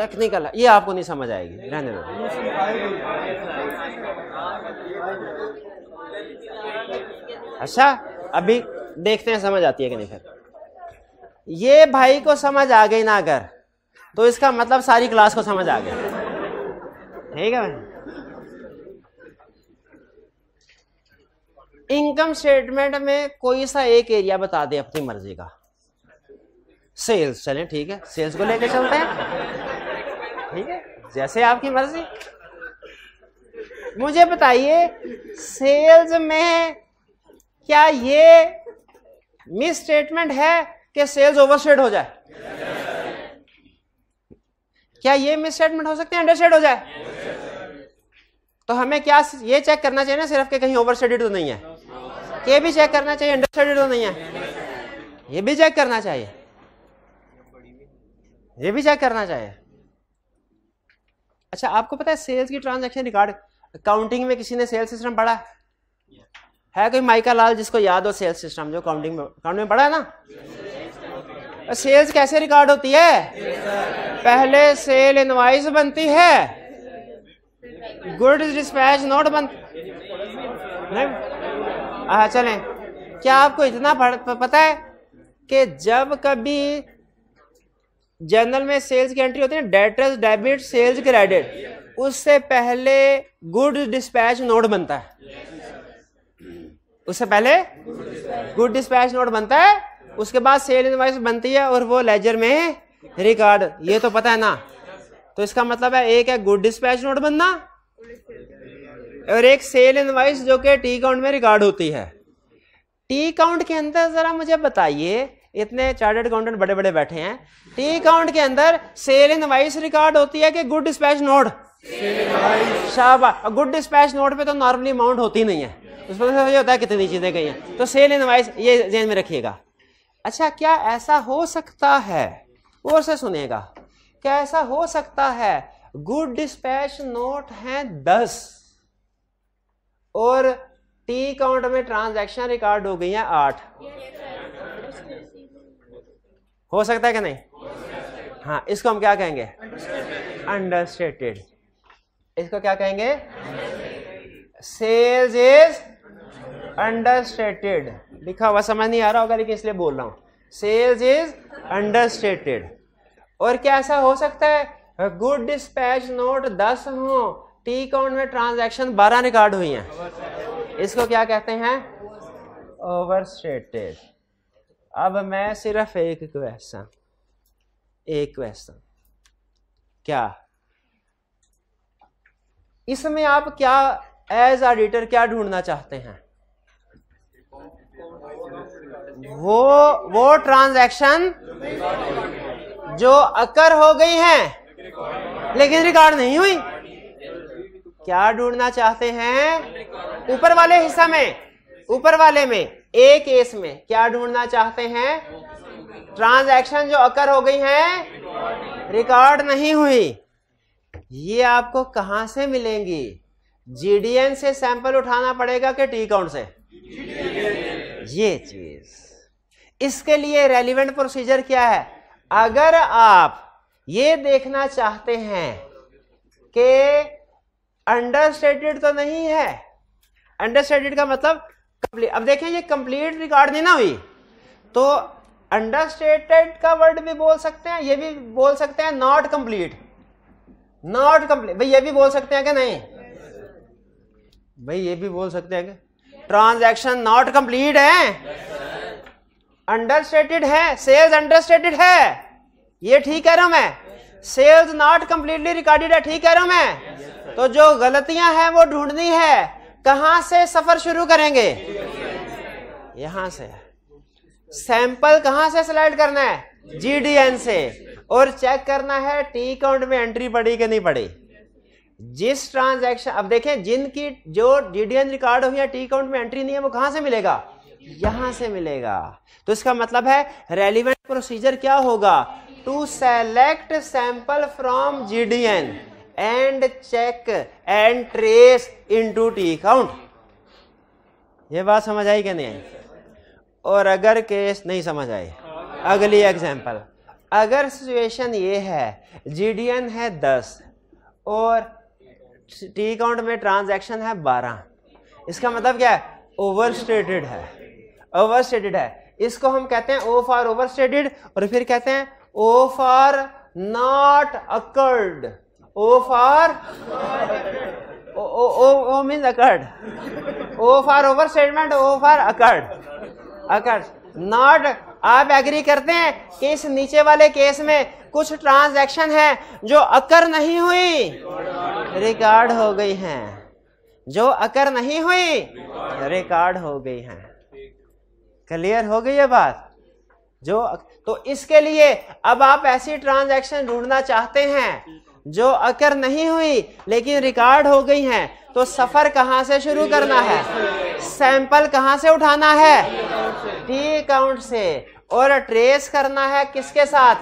A: टेक्निकल है ये आपको नहीं समझ आएगी। रहने दो। अच्छा अभी देखते हैं समझ आती है कि नहीं फिर। ये भाई को समझ आ गई ना अगर तो इसका मतलब सारी क्लास को समझ आ गया। ठीक है भाई। इनकम स्टेटमेंट में कोई सा एक एरिया बता दे अपनी मर्ज़ी का। सेल्स, चलें, ठीक है। सेल्स को लेकर चलते हैं। ठीक है? जैसे आपकी मर्ज़ी। मुझे बताइए सेल्स में क्या ये मिस स्टेटमेंट है कि सेल्स ओवरस्टेट हो जाए? क्या ये मिस स्टेटमेंट हो सकते हैं अंडरस्टेट हो जाए? तो हमें क्या ये चेक करना चाहिए ना, सिर्फ़ कि कहीं ओवरस्टेटेड तो नहीं है। ये भी चेक करना चाहिए अंडरस्टेटेड तो नहीं है। ये भी चेक करना चाहिए। ये भी चेक करना चाहिए। अच्छा आपको पता है सेल्स की ट्रांजैक्शन रिकॉर्ड काउंटिंग में किसी ने सेल्स सिस्टम पढ़ा? है कोई माइका लाल जिसको याद हो सेल्स सिस्टम जो काउंटिंग में काउंटिंग में पढ़ा है ना? सेल्स कैसे रिकॉर्ड होती है? पहले सेल इनवाइस बनती है। गुड डिस्पैच नोट बन, नहीं? हाँ चलें। क्या आपको इतना पता है कि जब कभी जनरल में सेल्स की एंट्री होती है, डेटर्स, डेबिट, सेल्स, क्रेडिट। उससे पहले गुड डिस्पैच नोट बनता है। उससे पहले गुड डिस्पैच नोट बनता है, उसके बाद सेल इनवाइस बनती है और वो लेजर में रिकॉर्ड। ये तो पता है ना? तो इसका मतलब है एक है गुड डिस्पैच नोट बनना और एक सेल इनवाइस जो कि टी काउंट में रिकॉर्ड होती है। टी काउंट के अंदर जरा मुझे बताइए, इतने चार्टर्ड अकाउंटेंट बड़े बड़े बैठे हैं टी काउंट के अंदर सेल इन वाइस रिकॉर्ड होती है कि गुड डिस्पैच नोट शाबाश। गुड डिस्पैच नोट पे तो नॉर्मली अमाउंट होती नहीं है। उसमें तो ये होता है कितनी चीज़ें गई हैं। तो सेल इनवाइस ये जेन में रखिएगा। अच्छा क्या ऐसा हो सकता है? और से सुनेगा क्या ऐसा हो सकता है? गुड डिस्पैच नोट है दस। और टी अकाउंट में ट्रांजैक्शन रिकॉर्ड हो गई है आठ। हो सकता है कि नहीं? हाँ इसको हम क्या कहेंगे? अंडरस्टेटेड इसको क्या कहेंगे? सेल्स इज़ अंडरस्टेटेड लिखा हुआ समझ नहीं आ रहा होगा, लेकिन इसलिए बोल रहा हूँ। सेल्स इज़ अंडरस्टेटेड और क्या ऐसा हो सकता है? गुड डिस्पैच नोट दस हो। टी काउंट में ट्रांजैक्शन बारह रिकॉर्ड हुई हैं। इसको क्या कहते हैं? ओवरस्टेटेड अब मैं सिर्फ़ एक क्वेश्चन एक क्वेश्चन क्या? इसमें आप क्या एज ऑडिटर क्या ढूंढना चाहते हैं? वो वो ट्रांजैक्शन जो अकर हो गई है, लेकिन रिकॉर्ड नहीं हुई। क्या ढूंढना चाहते हैं? ऊपर वाले हिस्सा में, ऊपर वाले में ए केस में क्या ढूंढना चाहते हैं? ट्रांजैक्शन जो अकर हो गई हैं, रिकॉर्ड नहीं हुई। ये आपको कहाँ से मिलेंगी? जीडीएन से सैंपल उठाना पड़ेगा कि टी काउंट से? ये चीज़। इसके लिए रेलिवेंट प्रोसीजर क्या है? अगर आप ये देखना चाहते हैं कि अंडरस्टेटेड तो नहीं है। अंडरस्टेटेड का मतलब अब देखें ये कंप्लीट रिकॉर्ड नहीं ना हुई। तो अंडरस्टेटेड का वर्ड भी बोल सकते हैं, ये भी बोल सकते हैं नॉट कंप्लीट नॉट कंप्लीट भाई, ये भी बोल सकते हैं कि नहीं? भाई, ये भी बोल सकते हैं कि ट्रांजैक्शन नॉट कंप्लीट है। अंडरस्टेटेड है सेल्स अंडरस्टेटेड है। ये ठीक कह रहा हूँ मैं। सेल्स नॉट कंप्लीटली रिकॉर्डेड है, ठीक कह रहा हूँ मैं। तो जो गलतियाँ हैं, वो ढूंढनी है। कहाँ से सफ़र शुरू करेंगे? यहाँ से सैंपल कहाँ से सिलेक्ट करना है? जीडीएन से। और चेक करना है टी अकाउंट में एंट्री पड़ी कि नहीं पड़ी। जिस ट्रांजैक्शन अब देखें, जिनकी, जो जीडीएन रिकॉर्ड हुई है टी अकाउंट में एंट्री नहीं है, वो कहाँ से मिलेगा? यहाँ से मिलेगा। तो इसका मतलब है रेलिवेंट प्रोसीजर क्या होगा? To select sample from GDN and check and trace into T account ये बात समझ आई कि नहीं? और अगर केस नहीं समझ आई अगली एग्जांपल अगर सिचुएशन ये है जीडीएन है दस और टी अकाउंट में ट्रांजैक्शन है बारह। इसका मतलब क्या है? ओवर स्टेटेड है। ओवर स्टेटेड है। इसको हम कहते हैं ओ फॉर ओवर स्टेटेड और फिर कहते हैं O for not occurred O for O O O mean occurred O for overstatement O for occurred occurred not आप एग्री करते हैं कि इस नीचे वाले केस में कुछ ट्रांजैक्शन है जो अकर नहीं हुई। रिकॉर्ड हो गई हैं। जो अकर नहीं हुई रिकॉर्ड हो गई हैं। क्लियर हो गई है बात? जो तो इसके लिए अब आप ऐसी ट्रांजैक्शन ढूंढना चाहते हैं जो अकर नहीं हुई, लेकिन रिकॉर्ड हो गई हैं। तो सफ़र कहाँ से शुरू करना है? सैंपल कहाँ से उठाना है? टी अकाउंट से। और ट्रेस करना है किसके साथ?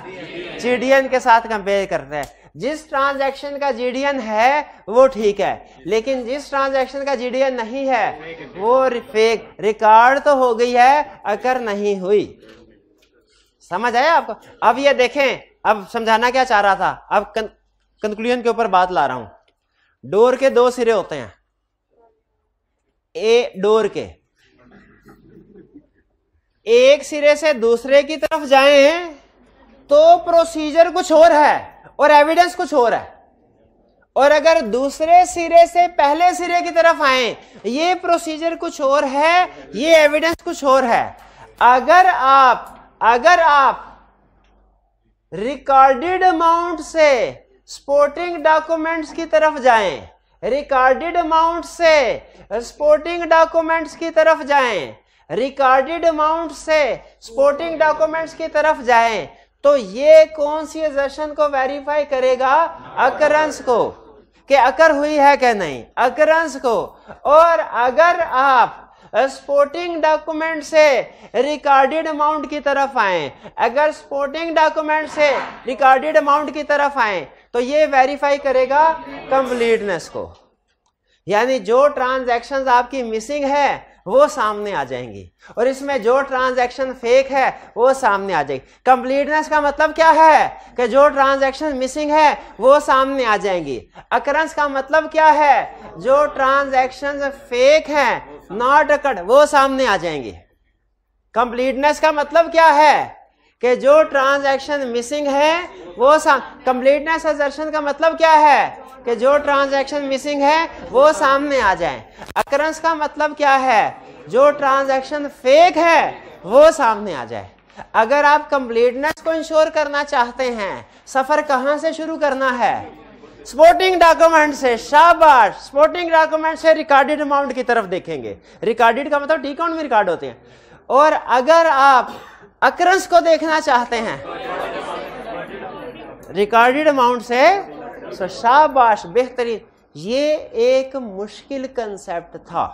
A: जीडीएन के साथ कंपेयर करते हैं। जिस ट्रांजैक्शन का जीडीएन है, वो ठीक है। लेकिन जिस ट्रांजैक्शन का जीडीएन नहीं है, वो फेक रिकॉर्ड तो हो गई है अकर नहीं हुई। समझ आया आपको? अब ये देखें, अब समझाना क्या चाह रहा था? अब कंक्लूजन के ऊपर बात ला रहा हूँ। डोर के दो सिरे होते हैं। ए, डोर के। एक सिरे से दूसरे की तरफ़ जाएँ तो प्रोसीजर कुछ और है, और एविडेंस कुछ और है। और अगर दूसरे सिरे से पहले सिरे की तरफ़ आए, ये प्रोसीजर कुछ और है, ये एविडेंस कुछ और है। अगर आप अगर आप रिकॉर्डेड अमाउंट से स्पोर्टिंग डॉक्यूमेंट्स की तरफ़ जाएँ। रिकॉर्डेड अमाउंट से स्पोर्टिंग डॉक्यूमेंट्स की तरफ़ जाएँ। रिकॉर्डेड अमाउंट से स्पोर्टिंग डॉक्यूमेंट्स की तरफ़ जाएँ। तो ये कौन सी एजर्शन को वेरीफाई करेगा? अकरेंस को। कि अकर हुई है क्या नहीं? अकरेंस को। और अगर आप स्पोर्टिंग डॉक्यूमेंट से रिकॉर्डेड अमाउंट की तरफ़ आए, अगर स्पोर्टिंग डॉक्यूमेंट से रिकॉर्डेड अमाउंट की तरफ़ आए तो ये वेरीफाई करेगा कंप्लीटनेस को। यानी जो ट्रांजैक्शंस आपकी मिसिंग है, वो सामने आ जाएँगी। और इसमें जो ट्रांजैक्शन फेक है, वो सामने आ जाएगी। कंप्लीटनेस का मतलब क्या है? कि जो ट्रांजैक्शन मिसिंग है, वो सामने आ जाएँगी। अकरेंस का मतलब क्या है? जो ट्रांजैक्शन फेक है नॉट अकड वो सामने आ जाएँगे। कंप्लीटनेस का मतलब क्या है? कि जो ट्रांजैक्शन मिसिंग है, वो कंप्लीटनेस असर्शन का मतलब क्या है? कि जो ट्रांजैक्शन मिसिंग है, वो सामने आ जाए। अकरेंस का मतलब क्या है? जो ट्रांजैक्शन फेक है, वो सामने आ जाए। अगर आप कंप्लीटनेस को इंश्योर करना चाहते हैं, सफ़र कहाँ से शुरू करना है? स्पोर्टिंग डॉक्यूमेंट से, शाबाश! स्पोर्टिंग डॉक्यूमेंट से रिकॉर्डेड अमाउंट की तरफ़ देखेंगे। रिकॉर्डेड का मतलब टी काउंट में रिकॉर्ड होते हैं। और अगर आप अक्रंस को देखना चाहते हैं। रिकॉर्डेड अमाउंट से सो शाबाश बेहतरीन ये एक मुश्किल कंसेप्ट था।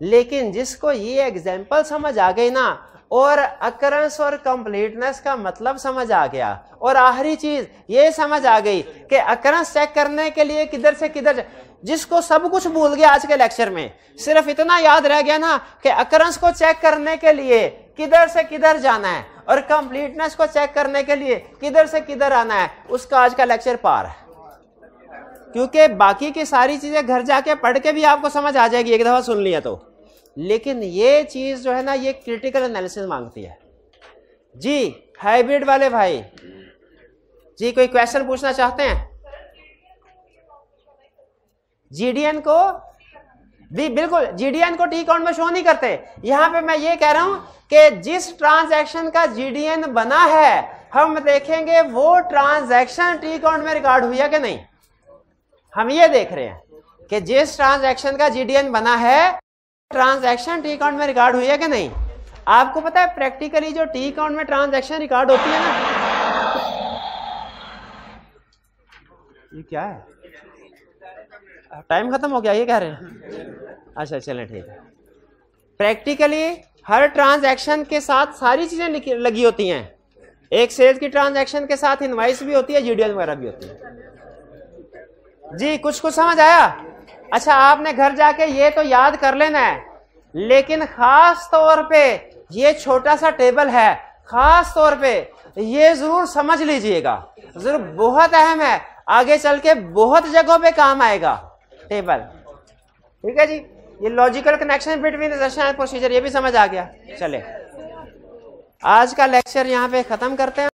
A: लेकिन जिसको ये एग्ज़ाम्पल समझ आ गई ना, और अकरेंस और कंप्लीटनेस का मतलब समझ आ गया। और आखिरी चीज़ ये समझ आ गई कि अकरेंस चेक करने के लिए किधर से किधर जिसको सब कुछ भूल गया आज के लेक्चर में। सिर्फ़ इतना याद रह गया ना कि अकरंस को चेक करने के लिए किधर से किधर जाना है और कंप्लीटनेस को चेक करने के लिए किधर से किधर आना है, उसका आज का लेक्चर पार है। क्योंकि बाकी की सारी चीज़ें घर जाके पढ़ के भी आपको समझ आ जाएगी, एक दफ़ा सुन लिया तो। लेकिन ये चीज़ जो है ना, ये क्रिटिकल एनालिसिस मांगती है। जी हाइब्रिड वाले भाई, जी, कोई क्वेश्चन पूछना चाहते हैं? जीडीएन को भी बिल्कुल जीडीएन को टी काउंट में शो नहीं करते। यहाँ पे मैं ये कह रहा हूँ कि जिस ट्रांजैक्शन का जीडीएन बना है, हम देखेंगे वो ट्रांजैक्शन टी काउंट में रिकॉर्ड हुई है कि नहीं? हम ये देख रहे हैं कि जिस ट्रांजैक्शन का जीडीएन बना है ट्रांजैक्शन टी काउंट में रिकॉर्ड हुई है कि नहीं? आपको पता है प्रैक्टिकली जो टी काउंट में ट्रांजैक्शन रिकॉर्ड होती है ना, ये क्या है? टाइम खत्म हो गया, ये कह रहे हैं। अच्छा चलें, ठीक है। प्रैक्टिकली हर ट्रांजैक्शन के साथ सारी चीज़ें लगी होती हैं। एक सेल्स की ट्रांजैक्शन के साथ इनवाइस भी होती है जीडीएल वगैरह भी होती है। जी, कुछ कुछ समझ आया? अच्छा आपने घर जाके ये तो याद कर लेना है, लेकिन खास तौर पे ये छोटा सा टेबल है, खास तौर पे ये ज़रूर समझ लीजिएगा। ज़रूर, बहुत अहम है। आगे चल के बहुत जगहों पे काम आएगा। टेबल ठीक है जी? ये लॉजिकल कनेक्शन बिटवीन प्रोसीजर ये भी समझ आ गया। चले। आज का लेक्चर यहाँ पे खत्म करते हैं।